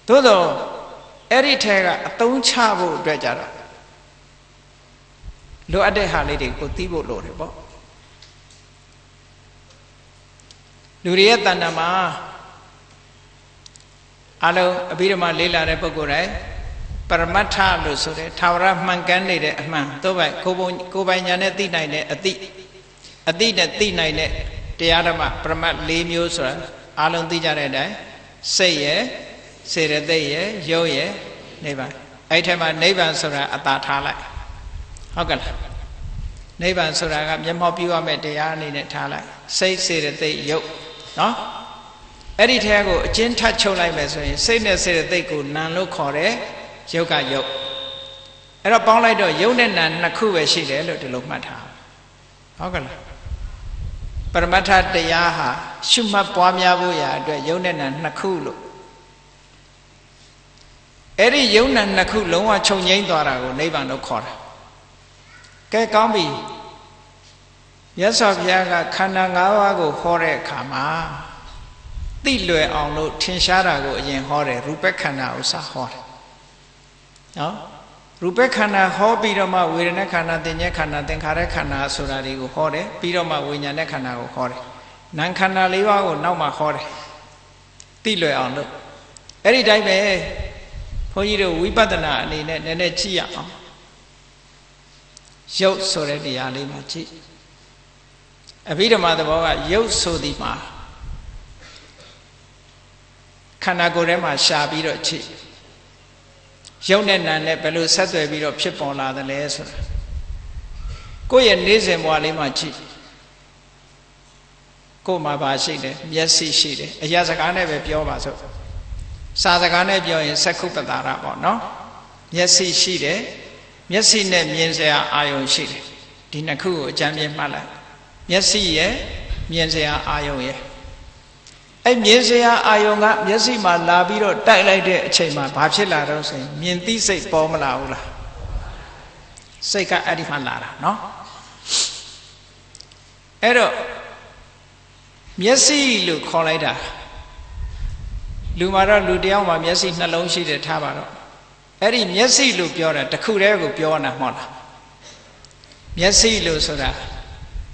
သို့တော့အဲ့ဒီထဲကအသုံးချဖို့အတွက်ကြတော့လိုအပ်တဲ့ဟာလေးတွေကိုသိဖို့လိုတယ်ပေါ့လူတွေရဲ့တဏ္ဍာမှာအလုံးအဘိဓမ္မာလေးလာတဲ့ပုဂ္ဂိုလ်တိုင်း ပရမတ္ထလို့ဆိုတဲ့ထာဝရမှန်ကန်နေတဲ့အမှန်သို့ပဲကိုယ်ပုံကိုယ်ပိုင်ညာနဲ့သိနိုင်တဲ့အတိအတိနဲ့သိနိုင်တဲ့တရားဓမ္မပရမတ်၄မျိုးဆိုတာအလုံးသိကြတဲ့အတိုင်းစိတ်ရဲ့စေရသိက်ရဲ့ရုပ်ရဲ့နိဗ္ဗာန်အဲ့ထက်မှာနိဗ္ဗာန်ဆိုတာအတာထားလိုက်ဟုတ်ကဲ့လားနိဗ္ဗာန်ဆိုတာကမျက်မှောက်ပြုရမယ့်တရားအနေနဲ့ထားလိုက်စိတ်စေရသိက်ရုပ်နော်အဲ့ဒီထဲကိုအချင်းထပ်ချုပ်လိုက်မယ်ဆိုရင်စိတ်နဲ့စေရသိက်ကိုနံလို့ခေါ်တယ် ရုပ်ကရုပ်အဲ့တော့ပေါင်းလိုက်တော့ရုပ်နဲ့နံနှစ်ခုပဲရှိတယ်လို့ဒီလိုမှတ်ထားဟုတ်ကဲ့လားပရမတ္ထတရားဟာရှုမှတ်ပွားများဖို့ရာအတွက်ယုံနဲ့နံနှစ်ခုလို့အဲ့ဒီယုံနံနှစ်ခုလုံးဝခြုံငိမ့်သွားတာကိုနိဗ္ဗာန်လို့ခေါ်တာကဲကောင်းပြီရသော်ဘုရားကခန္ဓာ၅ပါးကိုဟောတဲ့အခါမှာသိလွယ်အောင်လို့ထင်ရှားတာကိုအရင်ဟောတယ်ရူပခန္ဓာဥစ္စာဟောတယ် နော်ရူပခန္ဓာဟောပြီးတော့မှဝေဒနာခန္ဓာသင်္ညက်ခန္ဓာသင်္ခါရခန္ဓာဆိုတာတွေကိုဟောတယ်ပြီးတော့မှဝိညာဉ်နဲ့ခန္ဓာကိုဟောတယ်နာမ်ခန္ဓာ၄ပါးကိုနောက်မှဟောတယ်သိလွယ်အောင်လို့အဲ့ဒီတိုင်းပဲဘုန်းကြီးတို့ဝိပဿနာအနေနဲ့နည်းနည်းကြည့်ရအောင်ရုပ်ဆိုတဲ့တရားလေးမှာကြည့်အဘိဓမ္မာသဘောကရုပ်ဆိုသည်မှာခန္ဓာကိုယ်ထဲမှာရှာပြီးတော့ကြည့် ရုပ်နဲ့နာနဲ့ဘယ်လိုဆက်သွယ်ပြီးတော့ဖြစ်ပေါ်လာသလဲဆိုတာကိုယ့်ရဲ့နေ့စဉ်ဘဝလေးမှာကြည့်ကိုယ်မှာပါရှိတယ်မျက်စိရှိတယ်အရာစကားနဲ့ပဲပြောပါစို့စာစကားနဲ့ပြောရင်သက္ခုပတာရပေါ့နော်မျက်စိရှိတယ်မျက်စိနဲ့မြင်စရာအာယုံရှိတယ်ဒီနှစ်ခုကိုအကြမ်းပြမှတ်လိုက်မျက်စိရဲ့မြင်စရာအာယုံရဲ့ အဲ့မြင်စရာအာယုံကမျက်စိမှာလာပြီးတော့တိုက်လိုက်တဲ့အချိန်မှာဘာဖြစ်လာတော့ဆိုရင်မြင်သိစိတ်ပေါ်မလာဘူးလားစိတ်ကအဲ့ဒီမှလာတာเนาะအဲ့တော့မျက်စိလို့ခေါ်လိုက်တာလူမှာတော့လူတယောက်မှာမျက်စိနှလုံးရှိတယ်ထားပါတော့အဲ့ဒီမျက်စိလို့ပြောတာတခုတည်းကိုပြောတာမဟုတ်လားမျက်စိလို့ဆိုတာ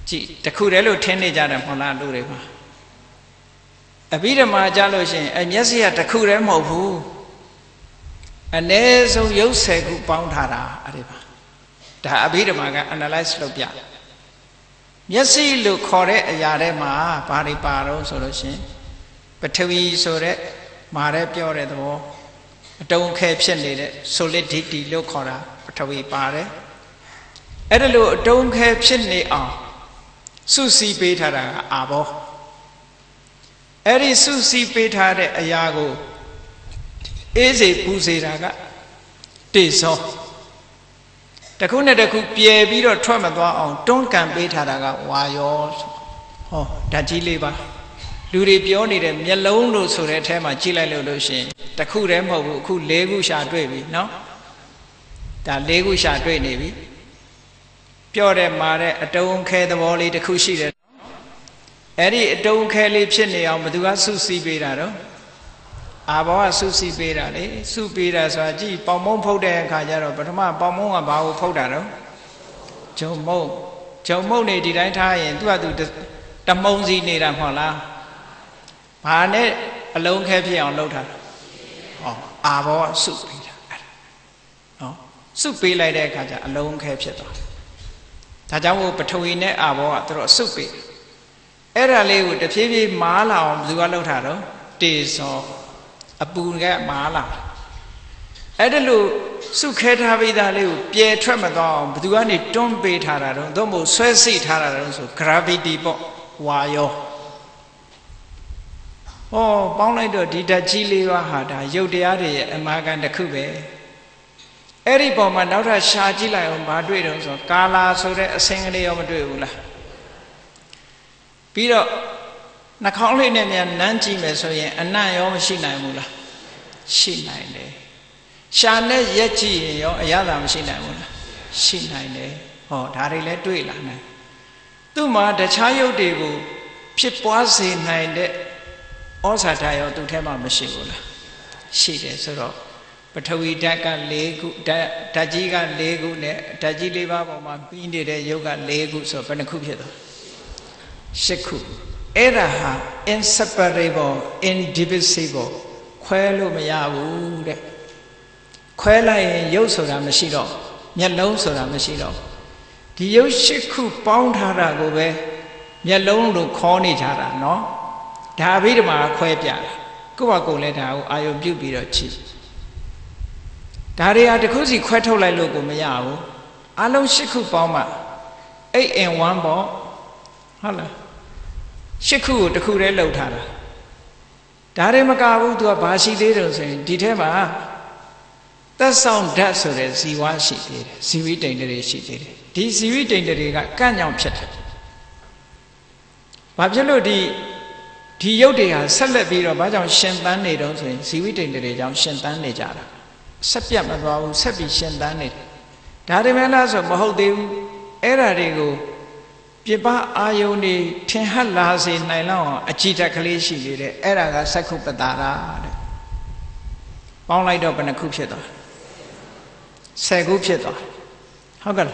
ကြည့်တခုတည်းလို့ထင်နေကြတယ်မဟုတ်လားလူတွေမှာ အဘိဓမ္မာကြလို့ရှိရင်အမျက်စိကတခုတည်းမဟုတ်ဘူးအ ਨੇ ဆုံးရုပ်ဆယ်ခုပေါင်းထားတာအဲ့ဒီပါဒါအဘိဓမ္မာက analyze လုပ်ပြမျက်စိလို့ခေါ်တဲ့အရာထဲမှာဘာတွေပါတော့ဆိုလို့ရှိရင်ပထဝီဆိုတဲ့မာတဲ့ပြောတဲ့သဘောအတုံးခဲဖြစ်နေတဲ့ solidity လို့ခေါ်တာပထဝီပါတယ်အဲ့ဒါလို့အတုံးခဲဖြစ်နေအောင်စုစည်းပေးထားတာကအာဘော အဲ့ဒီစုစည်းပေးထားတဲ့အရာကိုအေးစေပူစေတာကတေဇောတခုနဲ့တခုပြယ်ပြီးတော့ထွက်မသွားအောင်တွန်းကန်ပေးထားတာကဝါယောဟောဓာတ်ကြီးလေးပါလူတွေပြောနေတဲ့မျက်လုံးလို့ဆိုတဲ့အထဲမှာကြည့်လိုက်လို့လို့ရှင်တခုတည်းမဟုတ်ဘူးအခု၄ခုရှာတွေ့ပြီနော်ဒါ၄ခုရှာတွေ့နေပြီပြောတဲ့မာတဲ့အတုံးခဲသဘောလေးတစ်ခုရှိတယ် အဲ့ဒီအတုံးခဲလေးဖြစ်နေအောင်ဘသူကစုစည်းပေးတာတော့အာဘောကစုစည်းပေးတာလေစုပေးတာဆိုတာကြည့်ပေါင်မုံဖုတ်တဲ့အခါကျတော့ပထမပေါင်မုံကဘာကိုဖုတ်တာတော့ဂျုံမုံဂျုံမုံနေဒီတိုင်းထားရင်သူကသူတမုံစီနေတာမဟုတ်လားဘာနဲ့အလုံးခဲဖြစ်အောင်လုပ်တာဩဩအာဘောကစုပေးတာအဲ့ဒါနော်စုပေးလိုက်တဲ့အခါကျအလုံးခဲဖြစ်သွားဒါကြောင့်မို့ပထဝီနဲ့အာဘောကသူတို့စုပေး အဲ့ဒါလေးကိုတဖြည်းဖြည်းမားလာအောင်ဘယ်သူကလှုပ်ထားတော့တေဇောအပူကမားလာအဲ့ဒါလို့စုခဲထားပြီးသားလေးကိုပြဲထွက်မသွားအောင်ဘယ်သူကနေတွန်းပေးထားတာတော့သို့မဟုတ်ဆွဲစိတ်ထားတာတော့ဆို gravity ပေါ့ဝါယောဟောပေါင်းလိုက်တော့ဒီဓာတ်ကြီးလေးပါဟာဒါရုပ်တရားတွေရဲ့အမာခံတစ်ခုပဲအဲ့ဒီပုံမှာနောက်ထပ်ရှာကြည့်လိုက်အောင်မတွေ့တော့ဆိုကာလာဆိုတဲ့အစင်ကလေးရောမတွေ့ဘူးလား ပြီးတော့နှာခေါင်းလေးနဲ့မြန်နမ်းကြည့်မယ်ဆိုရင်အနံ့ရောမရှိနိုင်ဘူးလားရှိနိုင်တယ်ရှာနဲ့ရက်ကြည့်ရင်ရောအရသာမရှိနိုင်ဘူးလားရှိနိုင်တယ်ဟောဒါတွေလည်းတွေ့လာနိုင်သူ့မှာတခြားရုပ်တွေကိုဖြစ်ပွားစေနိုင်တဲ့ဩဇာဓာတ်ရောသူ့ထဲမှာမရှိဘူးလားရှိတယ်ဆိုတော့ပထဝီဓာတ်က၄ခုဓာတ်ဓာတ်ကြီးက၄ခုနဲ့ဓာတ်ကြီး၄ပါးပေါ်မှာပြီးနေတဲ့ရုပ်က၄ခုဆိုဘယ်နှခုဖြစ်သွား ၈ခုအဲ့ဒါဟာ inseparable indivisible ခွဲလို့မရဘူးတဲ့ခွဲလိုက်ရင်ရုပ်ဆိုတာမရှိတော့မျက်လုံးဆိုတာမရှိတော့ဒီရုပ်၈ခုပေါင်းထားတာကိုပဲမျက်လုံးလို့ခေါ်နေကြတာเนาะဒါအဘိဓမ္မာခွဲပြတာကိုယ့်ဘာကိုယ်လည်းဒါကိုအာယုံပြုတ်ပြီးတော့ချိဒါတွေဟာတစ်ခုစီခွဲထုတ်လိုက်လို့ကိုမရဘူးအလုံး၈ခုပေါင်းမှ8 in 1ပေါ့ဟုတ်လား ၈ခုကိုတစ်ခုတည်းလှုပ်ထားတာဒါတွေမကဘူးသူကဘာရှိသေးတယ်ဆိုရင်ဒီထဲမှာသက်ဆောင်ဓာတ်ဆိုတဲ့ဇီဝရှိသေးတယ်ဇီဝိတိန်တွေရှိသေးတယ်ဒီဇီဝိတိန်တွေကကန့်ကြောင်ဖြစ်တယ်ဘာဖြစ်လို့ဒီဒီရုပ်တွေဟာဆက်လက်ပြီးတော့ဘာကြောင့်ရှင်သန်နေတော့ဆိုရင်ဇီဝိတိန်တွေကြောင့်ရှင်သန်နေကြတာဆက်ပြတ်မသွားဘူးဆက်ပြီးရှင်သန်နေတယ်ဒါတွေမဲ့လားဆိုမဟုတ်သေးဘူးအဲ့ဓာတွေကို ပြပအာယုန်တွေထင်ဟပ်လာစေနိုင်လောက်အောင်အကြည်တက်ကလေးရှိနေတယ်အဲ့ဒါကသက္ခုပတာရာတဲ့ပေါင်းလိုက်တော့ဘယ်နှခုဖြစ်သွား10ခုဖြစ်သွားဟုတ်ကဲ့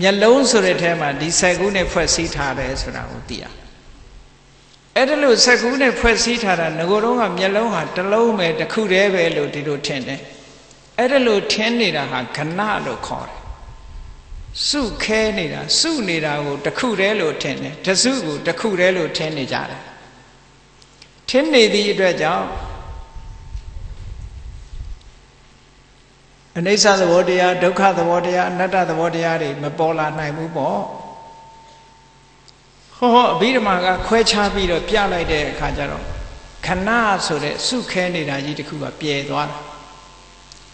မျက်လုံးဆိုတဲ့အဲမှာဒီ10ခုနဲ့ဖွဲ့စည်းထားတယ်ဆိုတာကိုသိရအဲ့ဒါလို့10ခုနဲ့ဖွဲ့စည်းထားတာငကိုယ်တော့ကမျက်လုံးဟာတစ်လုံးပဲတစ်ခုတည်းပဲလို့ဒီလိုထင်တယ်အဲ့ဒါလို့ထင်နေတာဟာခဏလို့ခေါ်တယ် စုခဲနေတာစုနေတာကိုတခုတည်းလို့ထင်တယ်တစုကိုတခုတည်းလို့ထင်နေကြတယ်ထင်နေသည့်အတွက်ကြောင့်အနိစ္စသဘောတရားဒုက္ခသဘောတရားအနတ္တသဘောတရားတွေမပေါ်လာနိုင်ဘူးပေါ့ဟောအဘိဓမ္မာကခွဲခြားပြီးတော့ပြလိုက်တဲ့အခါကျတော့ခဏဆိုတဲ့စုခဲနေတာကြီးတခုကပြဲသွားတာ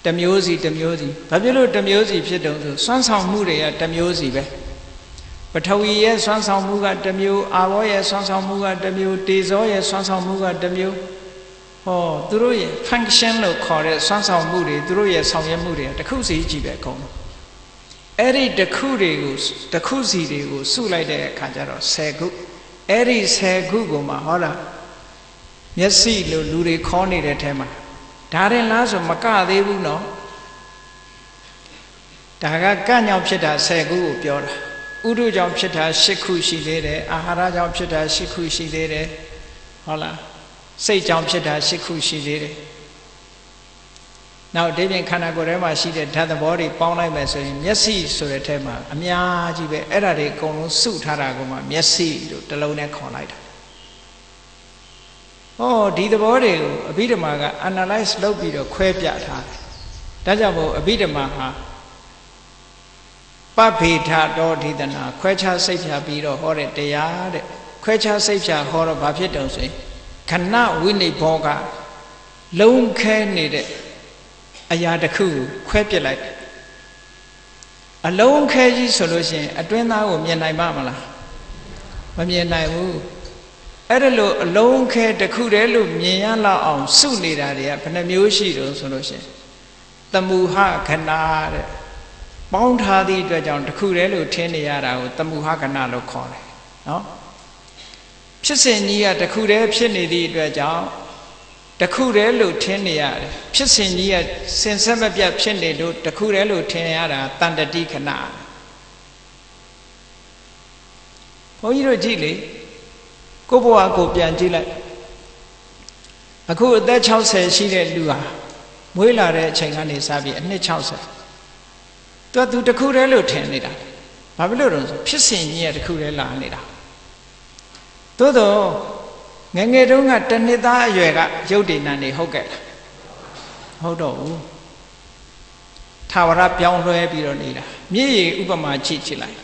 တမျိုးစီတမျိုးစီဘာဖြစ်လို့တမျိုးစီဖြစ်တုံဆိုစွမ်းဆောင်မှုတွေကတမျိုးစီပဲပထဝီရဲ့စွမ်းဆောင်မှုကတမျိုးအာဘောရဲ့စွမ်းဆောင်မှုကတမျိုးတေဇောရဲ့စွမ်းဆောင်မှုကတမျိုးဟောသူတို့ရဲ့ function လို့ခေါ်တဲ့စွမ်းဆောင်မှုတွေသူတို့ရဲ့ဆောင်ရွက်မှုတွေကတခုစီကြည့်ပဲအကုန်လုံးအဲ့ဒီတခုတွေကိုတခုစီတွေကိုစုလိုက်တဲ့အခါကျတော့10ခုအဲ့ဒီ10ခုကိုမှဟောလားမျက်စိလို့လူတွေခေါ်နေတဲ့ထဲမှာ ဒါရင်လားဆိုမကသေးဘူးနော်ဒါကကန့်ကြောင့်ဖြစ်တာ10ခုကိုပြောတာဥဒုကြောင့်ဖြစ်တာ10ခုရှိသေးတယ်အာဟာရကြောင့်ဖြစ်တာ10ခုရှိသေးတယ်ဟုတ်လားစိတ်ကြောင့်ဖြစ်တာ10ခုရှိသေးတယ်နောက်ဒီပြင်ခန္ဓာကိုယ်ထဲမှာရှိတဲ့ဓာတ်သဘောတွေပေါင်းလိုက်မယ်ဆိုရင်မျက်စိဆိုတဲ့ထဲမှာအများကြီးပဲအဲ့ဒါတွေအကုန်လုံးစုထားတာကမှမျက်စိလို့တစ်လုံးနဲ့ခေါ်လိုက်တာ ဟောဒီသဘောတွေကိုအဘိဓမ္မာက analyze လုပ်ပြီးတော့ခွဲပြထားတယ်ဒါကြောင့်မို့အဘိဓမ္မာဟာပဖေထတော်ဒိသနာခွဲခြားစိတ်ဖြာပြီးတော့ဟောတဲ့တရားတဲ့ခွဲခြားစိတ်ဖြာဟောတော့ဘာဖြစ်တုံဆိုရင်ခဏဝိနိဘောကလုံးခဲနေတဲ့အရာတစ်ခုခွဲပြစ်လိုက်အလုံးခဲကြီးဆိုလို့ရှိရင်အတွင်းသားကိုမြင်နိုင်ပါမလားမမြင်နိုင်ဘူး အဲ့ဒါလို့အလုံးခဲတစ်ခုတည်းလို့မြင်ရလောက်အောင်စုနေတာတွေကဘယ်နှမျိုးရှိတုံးဆိုလို့ရှိရင်တမူဟခဏတဲ့ပေါင်းထားသည့်အတွက်ကြောင့်တစ်ခုတည်းလို့ထင်နေရတာကိုတမူဟခဏလို့ခေါ်တယ်နော်ဖြစ်စဉ်ကြီးကတစ်ခုတည်းဖြစ်နေသည့်အတွက်ကြောင့်တခုတည်းလို့ထင်နေရတယ်ဖြစ်စဉ်ကြီးကစင်ဆက်မပြတ်ဖြစ်နေလို့တခုတည်းလို့ထင်ရတာတန်တတိခဏဘုန်းကြီးတို့ကြည့်လေ ကိုဘဝကိုပြန်ကြည့်လိုက်အခုအသက်60ရှိတဲ့လူဟာမွေးလာတဲ့အချိန်ကနေစပြီးအနှစ်60သူကသူတခုတည်းလို့ထင်နေတာဘာဖြစ်လို့လဲဆိုဖြစ်စဉ်ကြီးကတခုတည်းလာနေတာသို့တော့ငငယ်တုန်းကတနှစ်သားအရွယ်ကရုပ်တည်နံနေဟုတ်ကဲ့လားဟုတ်တော့ဘူးထာဝရပြောင်းလဲပြီးတော့နေတာမြေရည်ဥပမာကြည့်ကြည့်လိုက်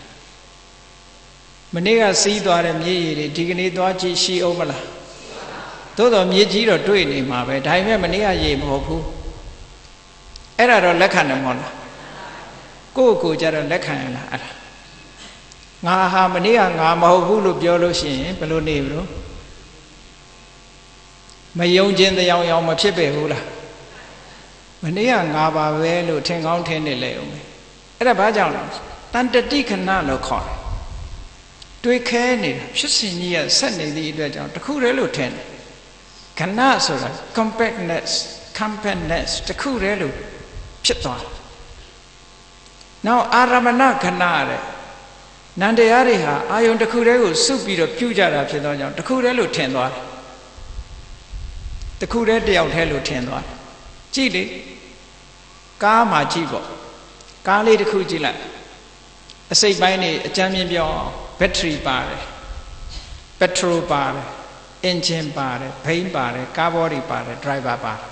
မနေ့ကစီးသွားတဲ့မြေရည်တွေဒီကနေ့သွားကြည့်ရှိအောင်မလားသို့တော့မြေကြီးတော့တွေ့နေမှာပဲဒါပေမဲ့မနေ့ကရေမဟုတ်ဘူးအဲ့ဒါတော့လက်ခံတယ်မဟုတ်လားကိုယ့်ကိုယ်ကြတော့လက်ခံရလားအဲ့ဒါငါဟာမနေ့ကငါမဟုတ်ဘူးလို့ပြောလို့ရှိရင်ဘယ်လိုနေမလို့မယုံခြင်းတရားရောင်မဖြစ်ပေဘူးလားမနေ့ကငါပါပဲလို့ထင်ကောင်းထင်နေလေဦးမယ်အဲ့ဒါဘာကြောင့်လဲတန်တတိခဏလို့ခေါ်တယ် တွေးခဲနေတာဖြစ်စဉ်ကြီးကဆက်နေသည့်အတွက်ကြောင့်တခုတည်းလို့ထင်တယ်ခဏဆိုတာ compactness compactness တခုတည်းလို့ဖြစ်သွားတယ်နောက်အာရမဏခဏတဲ့နန္တရားတွေဟာအာယုံတစ်ခုတည်းကိုစုပြီးတော့ပြုကြတာဖြစ်သောကြောင့်တစ်ခုတည်းလို့ထင်သွားတယ်တစ်ခုတည်းတယောက်တည်းလို့ထင်သွားတယ်ကြည့်လေကားမှာကြည့်ပေါ့ကားလေးတစ်ခုကြည့်လိုက်အစိတ်ပိုင်းနေအကြမ်းမြင်ပြော ဘက်ထရီပါတယ်ပက်ထရိုပါတယ်အင်ဂျင်ပါတယ်ဘိန်းပါတယ်ကားဘောဒီပါတယ်ဒရိုက်ဘာပါတယ်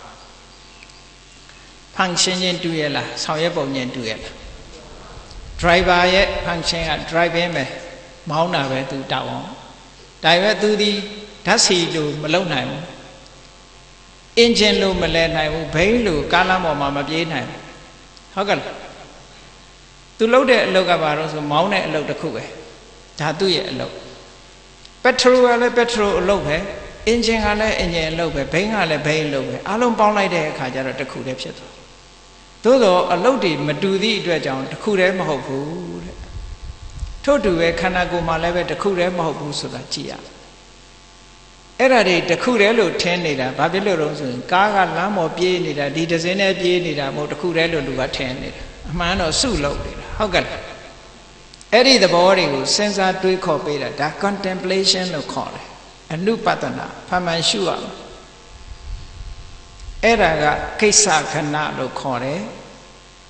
ဖန်ရှင်ချင်းတူရလားဆောင်ရွက်ပုံချင်းတူရလား driver ရဲ့ function က driving ပဲမောင်းတာပဲသူတောက်အောင်ဒါပေမဲ့သူဒီဓာတ်စီလို့မလုံနိုင်ဘူး engine လို့မလဲနိုင်ဘူးဘိန်းလို့ကားလမ်းပေါ်မှာမပြေးနိုင်ဘူးဟုတ်ကဲ့လားသူလုပ်တဲ့အလုပ်ကဘာလို့ဆိုမောင်းတဲ့အလုပ်တစ်ခုပဲ ဒါသူ့ရဲ့အလုပ် petrol ကလည်း petrol အလုပ်ပဲ engine ကလည်း engine အလုပ်ပဲဘိန်းကလည်းဘိန်းအလုပ်ပဲအားလုံးပေါင်းလိုက်တဲ့အခါကျတော့တစ်ခုတည်းဖြစ်သွားသို့တော့အလုတ်တွေမတူသည့်အတွက်ကြောင့်တစ်ခုတည်းမဟုတ်ဘူးတဲ့ထို့တူပဲခန္ဓာကိုယ်မှာလည်းပဲတစ်ခုတည်းမဟုတ်ဘူးဆိုတာကြည့်ရအဲ့ဒါတွေတစ်ခုတည်းလို့ထင်နေတာဘာဖြစ်လို့လဲဆိုရင်ကားကလမ်းပေါ်ပြေးနေတာဒီတစ်စင်းနဲ့ပြေးနေတာမဟုတ်တစ်ခုတည်းလို့လူကထင်နေတာအမှန်တော့စုလုပ်နေတာဟုတ်ကဲ့ အဲ့ဒီသဘောတွေကိုစဉ်းစားတွေးခေါ်ပေးတာဒါ contemplation လို့ခေါ်တယ်အနုပဒနာဖမှန်ရှုရမယ်အဲ့ဒါကကိစ္စခဏလို့ခေါ်တယ်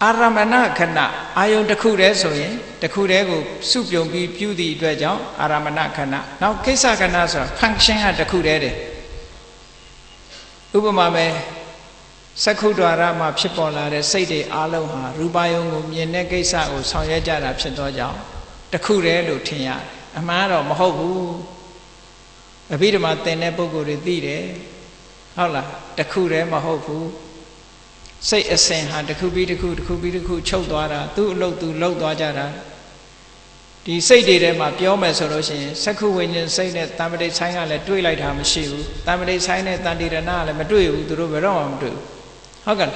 အာရမဏခဏအာယုံတစ်ခုတည်းဆိုရင်တစ်ခုတည်းကိုစုပြုံပြီးပြုသည့်အတွက်ကြောင့်အာရမဏခဏနောက်ကိစ္စခဏဆိုတာ function ကတစ်ခုတည်းတယ်ဥပမာပဲစက္ခုဒွါရမှာဖြစ်ပေါ်လာတဲ့စိတ်တွေအလုံးဟာရူပယုံကိုမြင်တဲ့ကိစ္စကိုဆောင်ရွက်ကြတာဖြစ်သောကြောင့် တစ်ခုတည်းလို့ထင်ရတယ်အမှန်တော့မဟုတ်ဘူးအဘိဓမ္မာသင်တဲ့ပုဂ္ဂိုလ်တွေသိတယ်ဟုတ်လားတခုတည်းမဟုတ်ဘူးစိတ်အစဉ်ဟာတခုပြီးတခုတခုပြီးတခုချုပ်သွားတာသူ့အလုပ်သူလှုပ်သွားကြတာဒီစိတ်တွေထဲမှာပြောမယ်ဆိုလို့ရှိရင်စက္ခုဝိညာဉ်စိတ်နဲ့တမ္ပတိဆိုင်ကလည်းတွေးလိုက်တာမရှိဘူးတမ္ပတိဆိုင်နဲ့တန်တိရဏကလည်းမတွေးဘူးသူတို့ဘယ်တော့မှမတွေးဘူးဟုတ်ကဲ့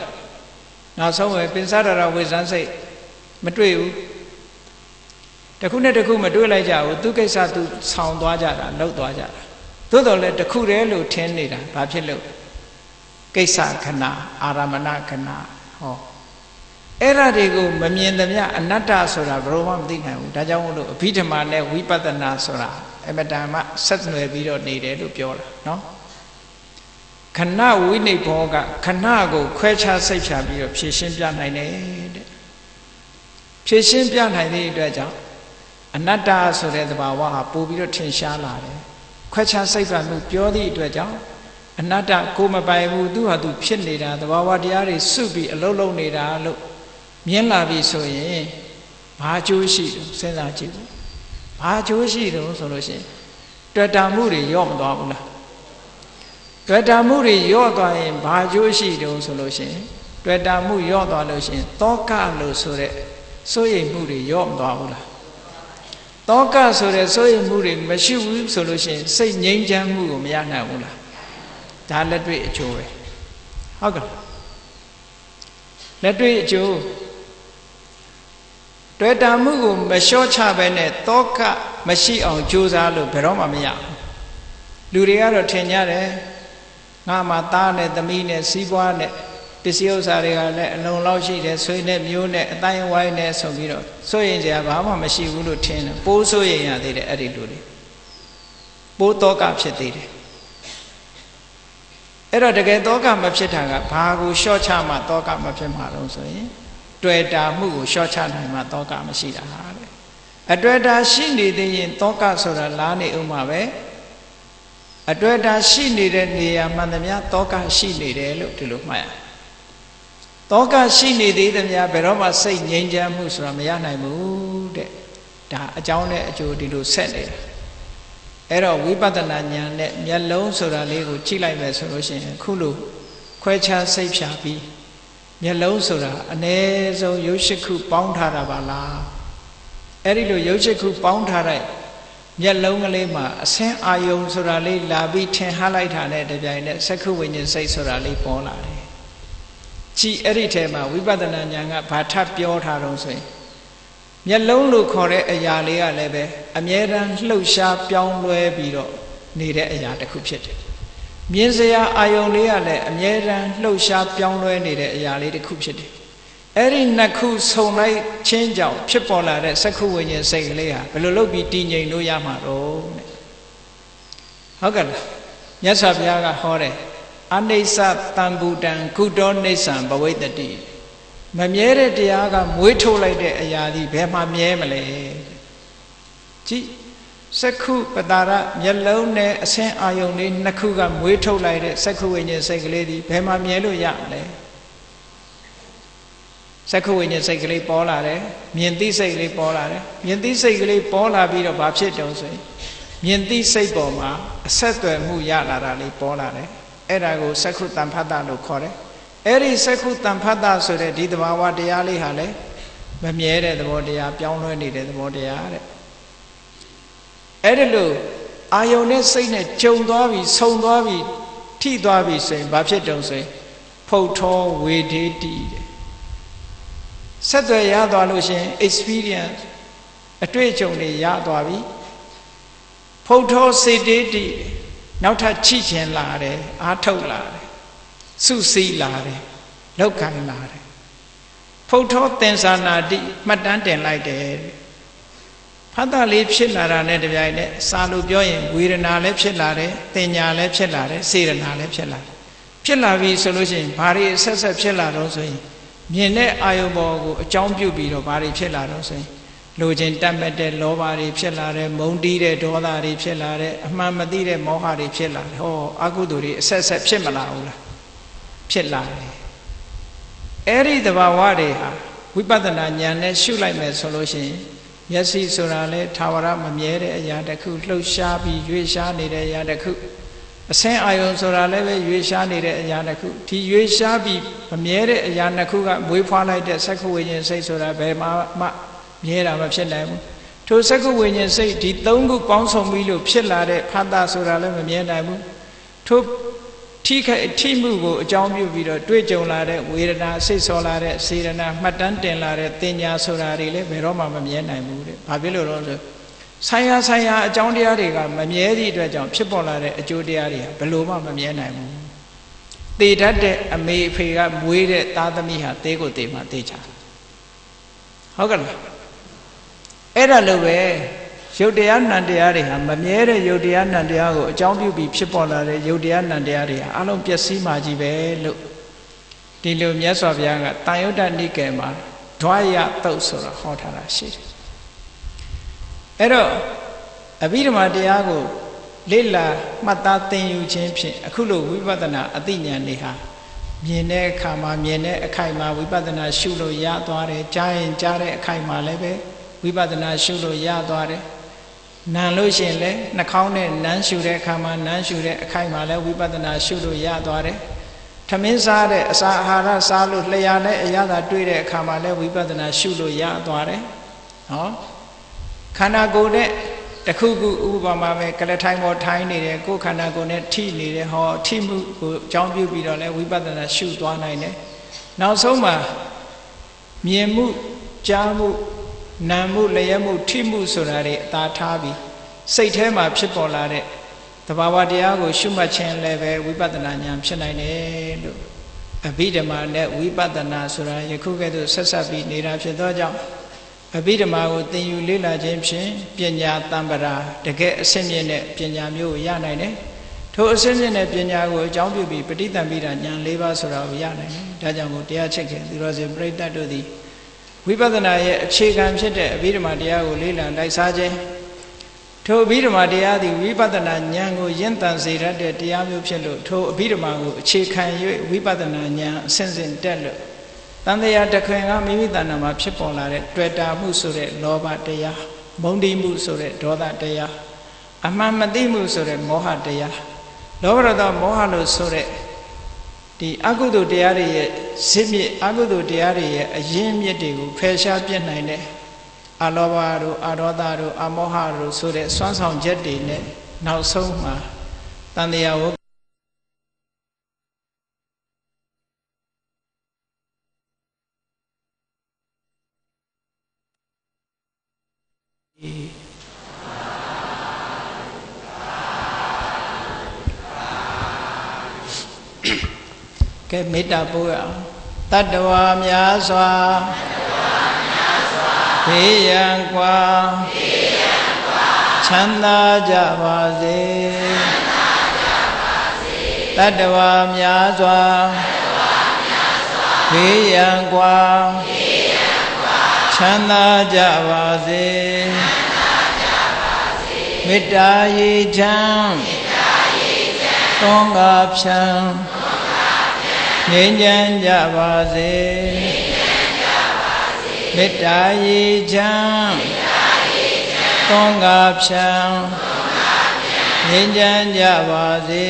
နောက်ဆုံးပဲပင်စရရဝိဇန်စိတ်မတွေးဘူး တခုနဲ့တခုမတွေးလိုက်ကြဘူးသူကိစ္စသူဆောင်းသွားကြတာလှုပ်သွားကြတာသို့တော်လည်းတခုတည်းလို့ထင်နေတာဘာဖြစ်လို့ကိစ္စခဏအာရမဏခဏဟောအဲ့ဓာတွေကိုမမြင်သမျှအနတ္တဆိုတာဘယ်လိုမှမသိနိုင်ဘူးဒါကြောင့်မို့လို့အဘိဓမ္မာနဲ့ဝိပဿနာဆိုတာအမတန်မှဆက်နွယ်ပြီးတော့နေတယ်လို့ပြောတာနော်ခဏဝိနိဘောကခဏကိုခွဲခြားစိတ်ဖြာပြီးတော့ဖြည့်ရှင်းပြနိုင်တယ်တဲ့ဖြည့်ရှင်းပြနိုင်တဲ့အတွက်ကြောင့် အနတ္တဆိုတဲ့သဘာဝဟာပို့ပြီးတော့ထင်ရှားလာတယ်ခွဲခြားစိတ်ဖြာမှုပြောသည့်အတွက်ကြောင့်အနတ္တကိုမပိုင်ဘူးသူဟာသူဖြစ်နေတာသဘာဝတရားတွေစုပြီးအလုံးလုံးနေတာလို့မြင်လာပြီဆိုရင်ဘာအကျိုးရှိတယ်စဉ်းစားကြည့်ဘူးဘာအကျိုးရှိတယ်ဆိုလို့ရှိရင်တွေ့တာမှုတွေရော့မသွားဘူးလားတွေ့တာမှုတွေရော့သွားရင်ဘာအကျိုးရှိတယ်ဆိုလို့ရှိရင်တွေ့တာမှုရော့သွားလို့ရှိရင် တောကလို့ဆိုတဲ့စိုးရိမ်မှုတွေရော့မသွားဘူးလား တောကဆိုတဲ့စိုးရိမ်မှုတွေမရှိဘူးဆိုလို့ရှိရင်စိတ်ငြိမ်းချမ်းမှုကိုမရနိုင်ဘူးလားဒါလက်တွေ့အကျိုးပဲဟုတ်ကဲ့လက်တွေ့အကျိုးတွေ့တာမှုကိုမလျှော့ချဘဲနဲ့တောကမရှိအောင်ကြိုးစားလို့ဘယ်တော့မှမရဘူးလူတွေကတော့ထင်ကြတယ်ငါမှသားနဲ့သမီးနဲ့စီးပွားနဲ့ ပစ္စည်းဥစ္စာတွေကလည်းအလုံးလောက်ရှိတယ်ဆွေနဲ့မျိုးနဲ့အတိုင်းဝိုင်းနဲ့ဆိုပြီးတော့စိုးရင်ကြဘာမှမရှိဘူးလို့ထင်တယ်ပိုးစိုးရင်ရသေးတယ်အဲ့ဒီလူတွေပိုးတောကဖြစ်သေးတယ်အဲ့တော့တကယ်တောကမဖြစ်တာကဘာကိုလျှော့ချမှတောကမဖြစ်မှာတော့ဆိုရင်တွေ့တာမှုကိုလျှော့ချနိုင်မှတောကမရှိတာဟာတဲ့အတွေ့တာရှိနေသေးရင်တောကဆိုတာလားနေဥမှာပဲအတွေ့တာရှိနေတဲ့နေရာမှန်သမျှတောကရှိနေတယ်လို့ဒီလိုမှတ်ရတော ကရှိနေသေးသမျှဘယ်တော့မှစိတ်ငြိမ်းချမ်းမှုဆိုတာမရနိုင်ဘူးတဲ့ဒါအကြောင်းနဲ့အကျိုးဒီလိုဆက်နေတာအဲ့တော့ဝိပဿနာဉာဏ်နဲ့မျက်လုံးဆိုတာလေးကိုကြည့်လိုက်မယ်ဆိုလို့ရှိရင်ခုလိုခွဲခြားစိတ်ဖြာပြီးမျက်လုံးဆိုတာအ ਨੇ ဆုံးရုပ်ရှိခုပေါင်းထားတာပါလားအဲ့ဒီလိုရုပ်ရှိခုပေါင်းထားတဲ့မျက်လုံးကလေးမှာအဆင်းအာယုံဆိုတာလေးလာပြီးထင်ဟလိုက်တာနဲ့တပြိုင်နက်စက္ခုဝိညာဉ်စိတ်ဆိုတာလေးပေါ်လာတယ် ကြည်အဲ့ဒီထဲမှာဝိပဿနာဉာဏ်ကဘာထပ်ပြောထားတော့ဆိုရင်မျက်လုံးလို့ခေါ်တဲ့အရာလေးကလည်းပဲအမြဲတမ်းလှုပ်ရှားပြောင်းလဲပြီးတော့နေတဲ့အရာတစ်ခုဖြစ်တယ်။မြင်စရာအာယုံလေးကလည်းအမြဲတမ်းလှုပ်ရှားပြောင်းလဲနေတဲ့အရာလေးတစ်ခုဖြစ်တယ်။အဲ့ဒီနှစ်ခုဆုံလိုက်ချင်းကြောင့်ဖြစ်ပေါ်လာတဲ့စက္ခုဝိညာဉ်စိတ်ကလေးဟာဘယ်လိုလုပ်ပြီးတည်ငြိမ်လို့ရမှာတော့တဲ့။ဟုတ်ကဲ့လား။မြတ်စွာဘုရားကဟောတယ် အနိစ္စတံဘူတံကုတောနိစ္စံဘဝိတ္တိမမြဲတဲ့တရားကမွေးထုတ်လိုက်တဲ့အရာဒီဘယ်မှာမြဲမလဲကြည့်စက္ခုပတာရမျက်လုံးနဲ့အဆင်းအာယုံလေးနှစ်ခုကမွေးထုတ်လိုက်တဲ့စက္ခုဝိညာဉ်စိတ်ကလေးဒီဘယ်မှာမြဲလို့ရမလဲစက္ခုဝိညာဉ်စိတ်ကလေးပေါ်လာတယ်မြင်သိစိတ်ကလေးပေါ်လာတယ်မြင်သိစိတ်ကလေးပေါ်လာပြီးတော့ဘာဖြစ်တုံးဆိုရင်မြင်သိစိတ်ပေါ်မှာအဆက်အသွယ်မှုရလာတာလေးပေါ်လာတယ် အဲ့ဒါကိုစက္ခုတံဖတ်တာလို့ခေါ်တယ်အဲ့ဒီစက္ခုတံဖတ်တာဆိုတဲ့ဒီသဘာဝတရားလေးဟာလေမမြဲတဲ့သဘောတရားပြောင်းလဲနေတဲ့သဘောတရားတဲ့အဲ့ဒီလိုအာယုန်နဲ့စိတ်နဲ့ကြုံသွားပြီဆုံသွားပြီထိသွားပြီဆိုရင်ဘာဖြစ်တုံဆိုရင်ဖုတ်ထောဝေဒေတိတဲ့ဆက်သွယ်ရသွားလို့ရှင် experience အတွေ့အကြုံတွေရသွားပြီဖုတ်ထောစေတေတိ နောက်ထပ်ချိချင်လာတယ်အားထုတ်လာတယ်စုစည်းလာတယ်လောက်ခံလာတယ်ဖုတ်ထောသင်္ဇာနာတိမှတ်တမ်းတင်လိုက်တယ်ဖတ်တာလေးဖြစ်လာတာနဲ့တပြိုင်နက်စာလို့ပြောရင်ဝေဒနာလည်းဖြစ်လာတယ်တင်ညာလည်းဖြစ်လာတယ်စေရနာလည်းဖြစ်လာတယ်ဖြစ်လာပြီဆိုလို့ရှိရင်ဘာတွေဆက်ဆက်ဖြစ်လာတော့ဆိုရင်မြင်တဲ့အာယုဘောကိုအကြောင်းပြုပြီးတော့ဘာတွေဖြစ်လာတော့ဆိုရင် လိုချင်တတ်မဲ့တဲ့လောဘတွေဖြစ်လာတယ်မုန်းတီးတဲ့ဒေါသတွေဖြစ်လာတယ်အမှန်မသိတဲ့မောဟတွေဖြစ်လာတယ်ဟောအကုသိုလ်တွေအဆက်ဆက်ဖြစ်မလာဘူးလားဖြစ်လာတယ်အဲ့ဒီသဘာဝတွေဟာဝိပဿနာဉာဏ်နဲ့ရှုလိုက်မယ်ဆိုလို့ရှိရင်မျက်စိဆိုတာလဲသာဝရမမြဲတဲ့အရာတစ်ခုလှုပ်ရှားပြီးရွေ့ရှားနေတဲ့အရာတစ်ခုအဆင်းအာယုံဆိုတာလည်းပဲရွေ့ရှားနေတဲ့အရာတစ်ခုဒီရွေ့ရှားပြီးမမြဲတဲ့အရာတစ်ခုကမွေးဖွားလိုက်တဲ့စက္ခုဝိညာဉ်စိတ်ဆိုတာဘယ်မှာ မှမြဲတာမဖြစ်နိုင်ဘူးထိုစက္ခုဝိညာဉ်စိတ်ဒီသုံးခုပေါင်းစုံပြီးလို့ဖြစ်လာတဲ့ဖတ်တာဆိုတာလည်းမမြဲနိုင်ဘူးထိုထိခိုက်ထိမှုကိုအကြောင်းပြုပြီးတော့တွေ့ကြုံလာတဲ့ဝေဒနာစိတ်ဆော်လာတဲ့စေရနာမှတ်တမ်းတင်လာတဲ့တင်ညာဆိုတာတွေလည်းဘယ်တော့မှမမြဲနိုင်ဘူးတဲ့။ဘာဖြစ်လို့လဲဆိုဆိုင်ရာဆိုင်ရာအကြောင်းတရားတွေကမမြဲသည့်အတွက်ကြောင့်ဖြစ်ပေါ်လာတဲ့အကျိုးတရားတွေဘယ်လိုမှမမြဲနိုင်ဘူး။တေတတ်တဲ့အမေအဖေကမွေးတဲ့သားသမီးဟာတေးကိုတေးမှတေးချာ။ဟုတ်ကဲ့လား။ အဲ့ဒါလိုပဲရုပ်တရားနံတရားတွေဟာမမြဲတဲ့ရုပ်တရားနံတရားကိုအကြောင်းပြုပြီးဖြစ်ပေါ်လာတဲ့ရုပ်တရားနံတရားတွေဟာအလုံးပျက်စီးမှကြီးပဲလို့ဒီလိုမြတ်စွာဘုရားကတာယုတ္တနိကေမှာဓွာယတုတ်ဆိုတာဟောထားတာရှိတယ်အဲ့တော့အဘိဓမ္မာတရားကိုလေ့လာမှတ်သားသင်ယူခြင်းဖြင့်အခုလိုဝိပဿနာအသိဉာဏ်တွေဟာမြင်တဲ့အခါမှာမြင်တဲ့အခိုက်မှာဝိပဿနာရှုလို့ရသွားတယ်ကြားရင်ကြားတဲ့အခိုက်မှာလည်းပဲ ဝိပဿနာရှုလို့ရသွားတယ်နံလို့ရှိရင်လည်းနှာခေါင်းနဲ့နမ်းရှူတဲ့အခါမှာနမ်းရှူတဲ့အခိုက်မှာလည်းဝိပဿနာရှုလို့ရသွားတယ်။ထမင်းစားတဲ့အစာအာဟာရစားလို့လျှာနဲ့အရသာတွေ့တဲ့အခါမှာလည်းဝိပဿနာရှုလို့ရသွားတယ်။ဟောခန္ဓာကိုယ်နဲ့တခုခုဥပမာပဲကလထိုင်ပေါ်ထိုင်နေတယ်ကိုယ်ခန္ဓာကိုယ်နဲ့ထိနေတယ်ဟောထိမှုကိုအကြောင်းပြုပြီးတော့လည်းဝိပဿနာရှုသွားနိုင်တယ်။နောက်ဆုံးမှာမြင်မှုကြားမှု နာမှုလျက်မှုထိမှုဆိုတာတွေအသာထားပြီးစိတ်ထဲမှာဖြစ်ပေါ်လာတဲ့တဘာဝတရားကို ရှုမှတ်ခြင်းလည်းပဲဝိပဿနာဉာဏ်ဖြစ်နိုင်တယ်လို့အဘိဓမ္မာနဲ့ဝိပဿနာဆိုတာယခုကဲ့သို့ဆက်ဆက်ပြီးနေတာဖြစ်သောကြောင့်အဘိဓမ္မာကိုသင်ယူလေ့လာခြင်းဖြင့်ပညာတံပရာတကယ်အစစ်မြင့်တဲ့ပညာမျိုးကိုရနိုင်တယ်။ထိုထိုအစစ်စစ်နဲ့ပညာကိုအကြောင်းပြုပြီးပဋိသင်္ပိတာဉာဏ်၄ပါးဆိုတာကိုရနိုင်တယ်ဒါကြောင့်မို့တရားချစ်ခင်သူတော်စင်ပြိဋ္ဌတ်တို့သည် ဝိပဿနာရဲ့အခြေခံဖြစ်တဲ့အဘိဓမ္မာတရားကိုလေ့လာလိုက်စားခြင်းထိုအဘိဓမ္မာတရားသည်ဝိပဿနာဉာဏ်ကိုရင့်တန်စေတတ်တဲ့တရားမျိုးဖြစ်လို့ထိုအဘိဓမ္မာကိုအခြေခံ၍ဝိပဿနာဉာဏ်အစဉ်စဉ်တက်လို့တန်တရားတစ်ခွင်ကမိမိတဏ္ဍာမှာဖြစ်ပေါ်လာတဲ့တွေ့တာမှုဆိုတဲ့လောဘတရားမုန်းတိမှုဆိုတဲ့ဒေါသတရားအမှန်မသိမှုဆိုတဲ့မောဟတရားလောဘရတမောဟလို့ဆိုတဲ့ ဒီအကုသိုလ်တရားတွေရဲ့ဇစ်မြစ်အကုသိုလ်တရားတွေရဲ့အရင်းမြစ်တွေကိုဖယ်ရှားပြစ်နိုင်တယ်အလောဘတို့အဒေါသတို့အမောဟတို့ဆိုတဲ့စွမ်းဆောင်ချက်တွေနဲ့နောက်ဆုံးမှာတန်တရားဝ မေတ္တာပို့ရအောင်တတ္တဝါများစွာဘေးရန်กว่าချမ်းသာကြပါစေတတ္တဝါများစွာဘေးရန်กว่าချမ်းသာကြပါစေမေတ္တာရေချမ်းသောငါဖြံ ငြိမ်းချမ်းကြပါစေမေတ္တာရေချမ်းသောငါဖြံငြိမ်းချမ်းကြပါစေ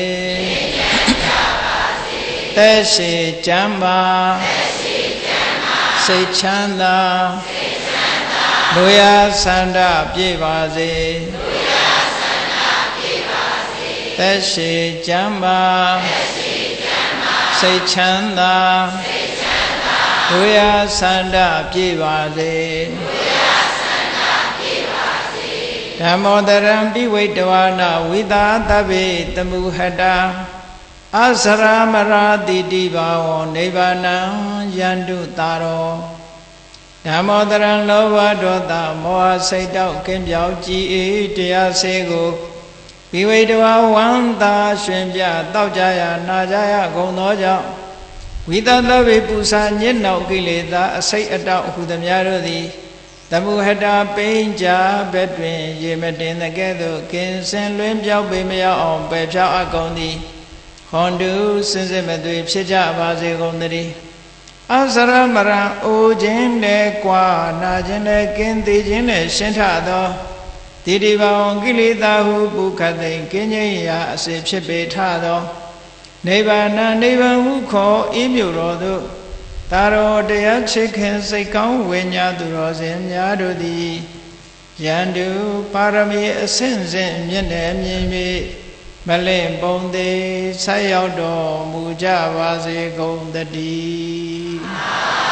သက်ရှိချမ်းပါစိတ်ချမ်းသာလူရဆန္ဒပြည့်ပါစေသက်ရှိချမ်းပါ စိတ်ချမ်းသာဒုရဆန္ဒပြည့်ပါစေဓမ္မောတရံပိဝိတဝါနဝိသာတဗေတမုဟတအစရမရာတိတိဘာဝနိဗ္ဗာနံယန္တုတာရောဓမ္မောတရံလောဘဒေါသမောဟစိတ်တောက်ကင်းပြောက်ကြည်အေးတရားစေကို ဘိဝိတဝဝန္တာရှင်ပြတောက်ကြရနာကြရဂုံသောကြောင့်ဝိသတဝေပူဇာညစ်နောက်ကိလေသာအစိတ်အတောက်ဟုသမျှတို့သည်တမုဟတာပိဉ္ကြဘက်တွင် ရေမတင်တဲ့ကဲ့သို့ကင်းစင်လွင်ပြောက်ပေမရောက်အောင်ပယ်ဖြောက်အကုန်သည်ဟွန်တုစင်စစ်မသွေဖြစ်ကြပါစေကုန်သတည်းအစရမရံအိုခြင်းနဲ့ကွာနာခြင်းနဲ့ကင်းသေးခြင်းနဲ့ရှင်းထသော တိတိဘောင်ကိလေသာဟုပုခတ်သိကင်းငြိမ်ရာအစေဖြစ်ပေထသောနိဗ္ဗာန်နိဗ္ဗာန်ဟုခေါ်ဤမြို့တော်သို့တာတော်တရားချစ်ခင်စိတ်ကောင်းဝိညာသူတော်စင်များတို့သည်ယန္တုပါရမီအဆင့်ဆင့်မြင့်တယ်မြင်၍မလင့်ပုံသေးဆက်ရောက်တော်မူကြပါစေကုန်တည်း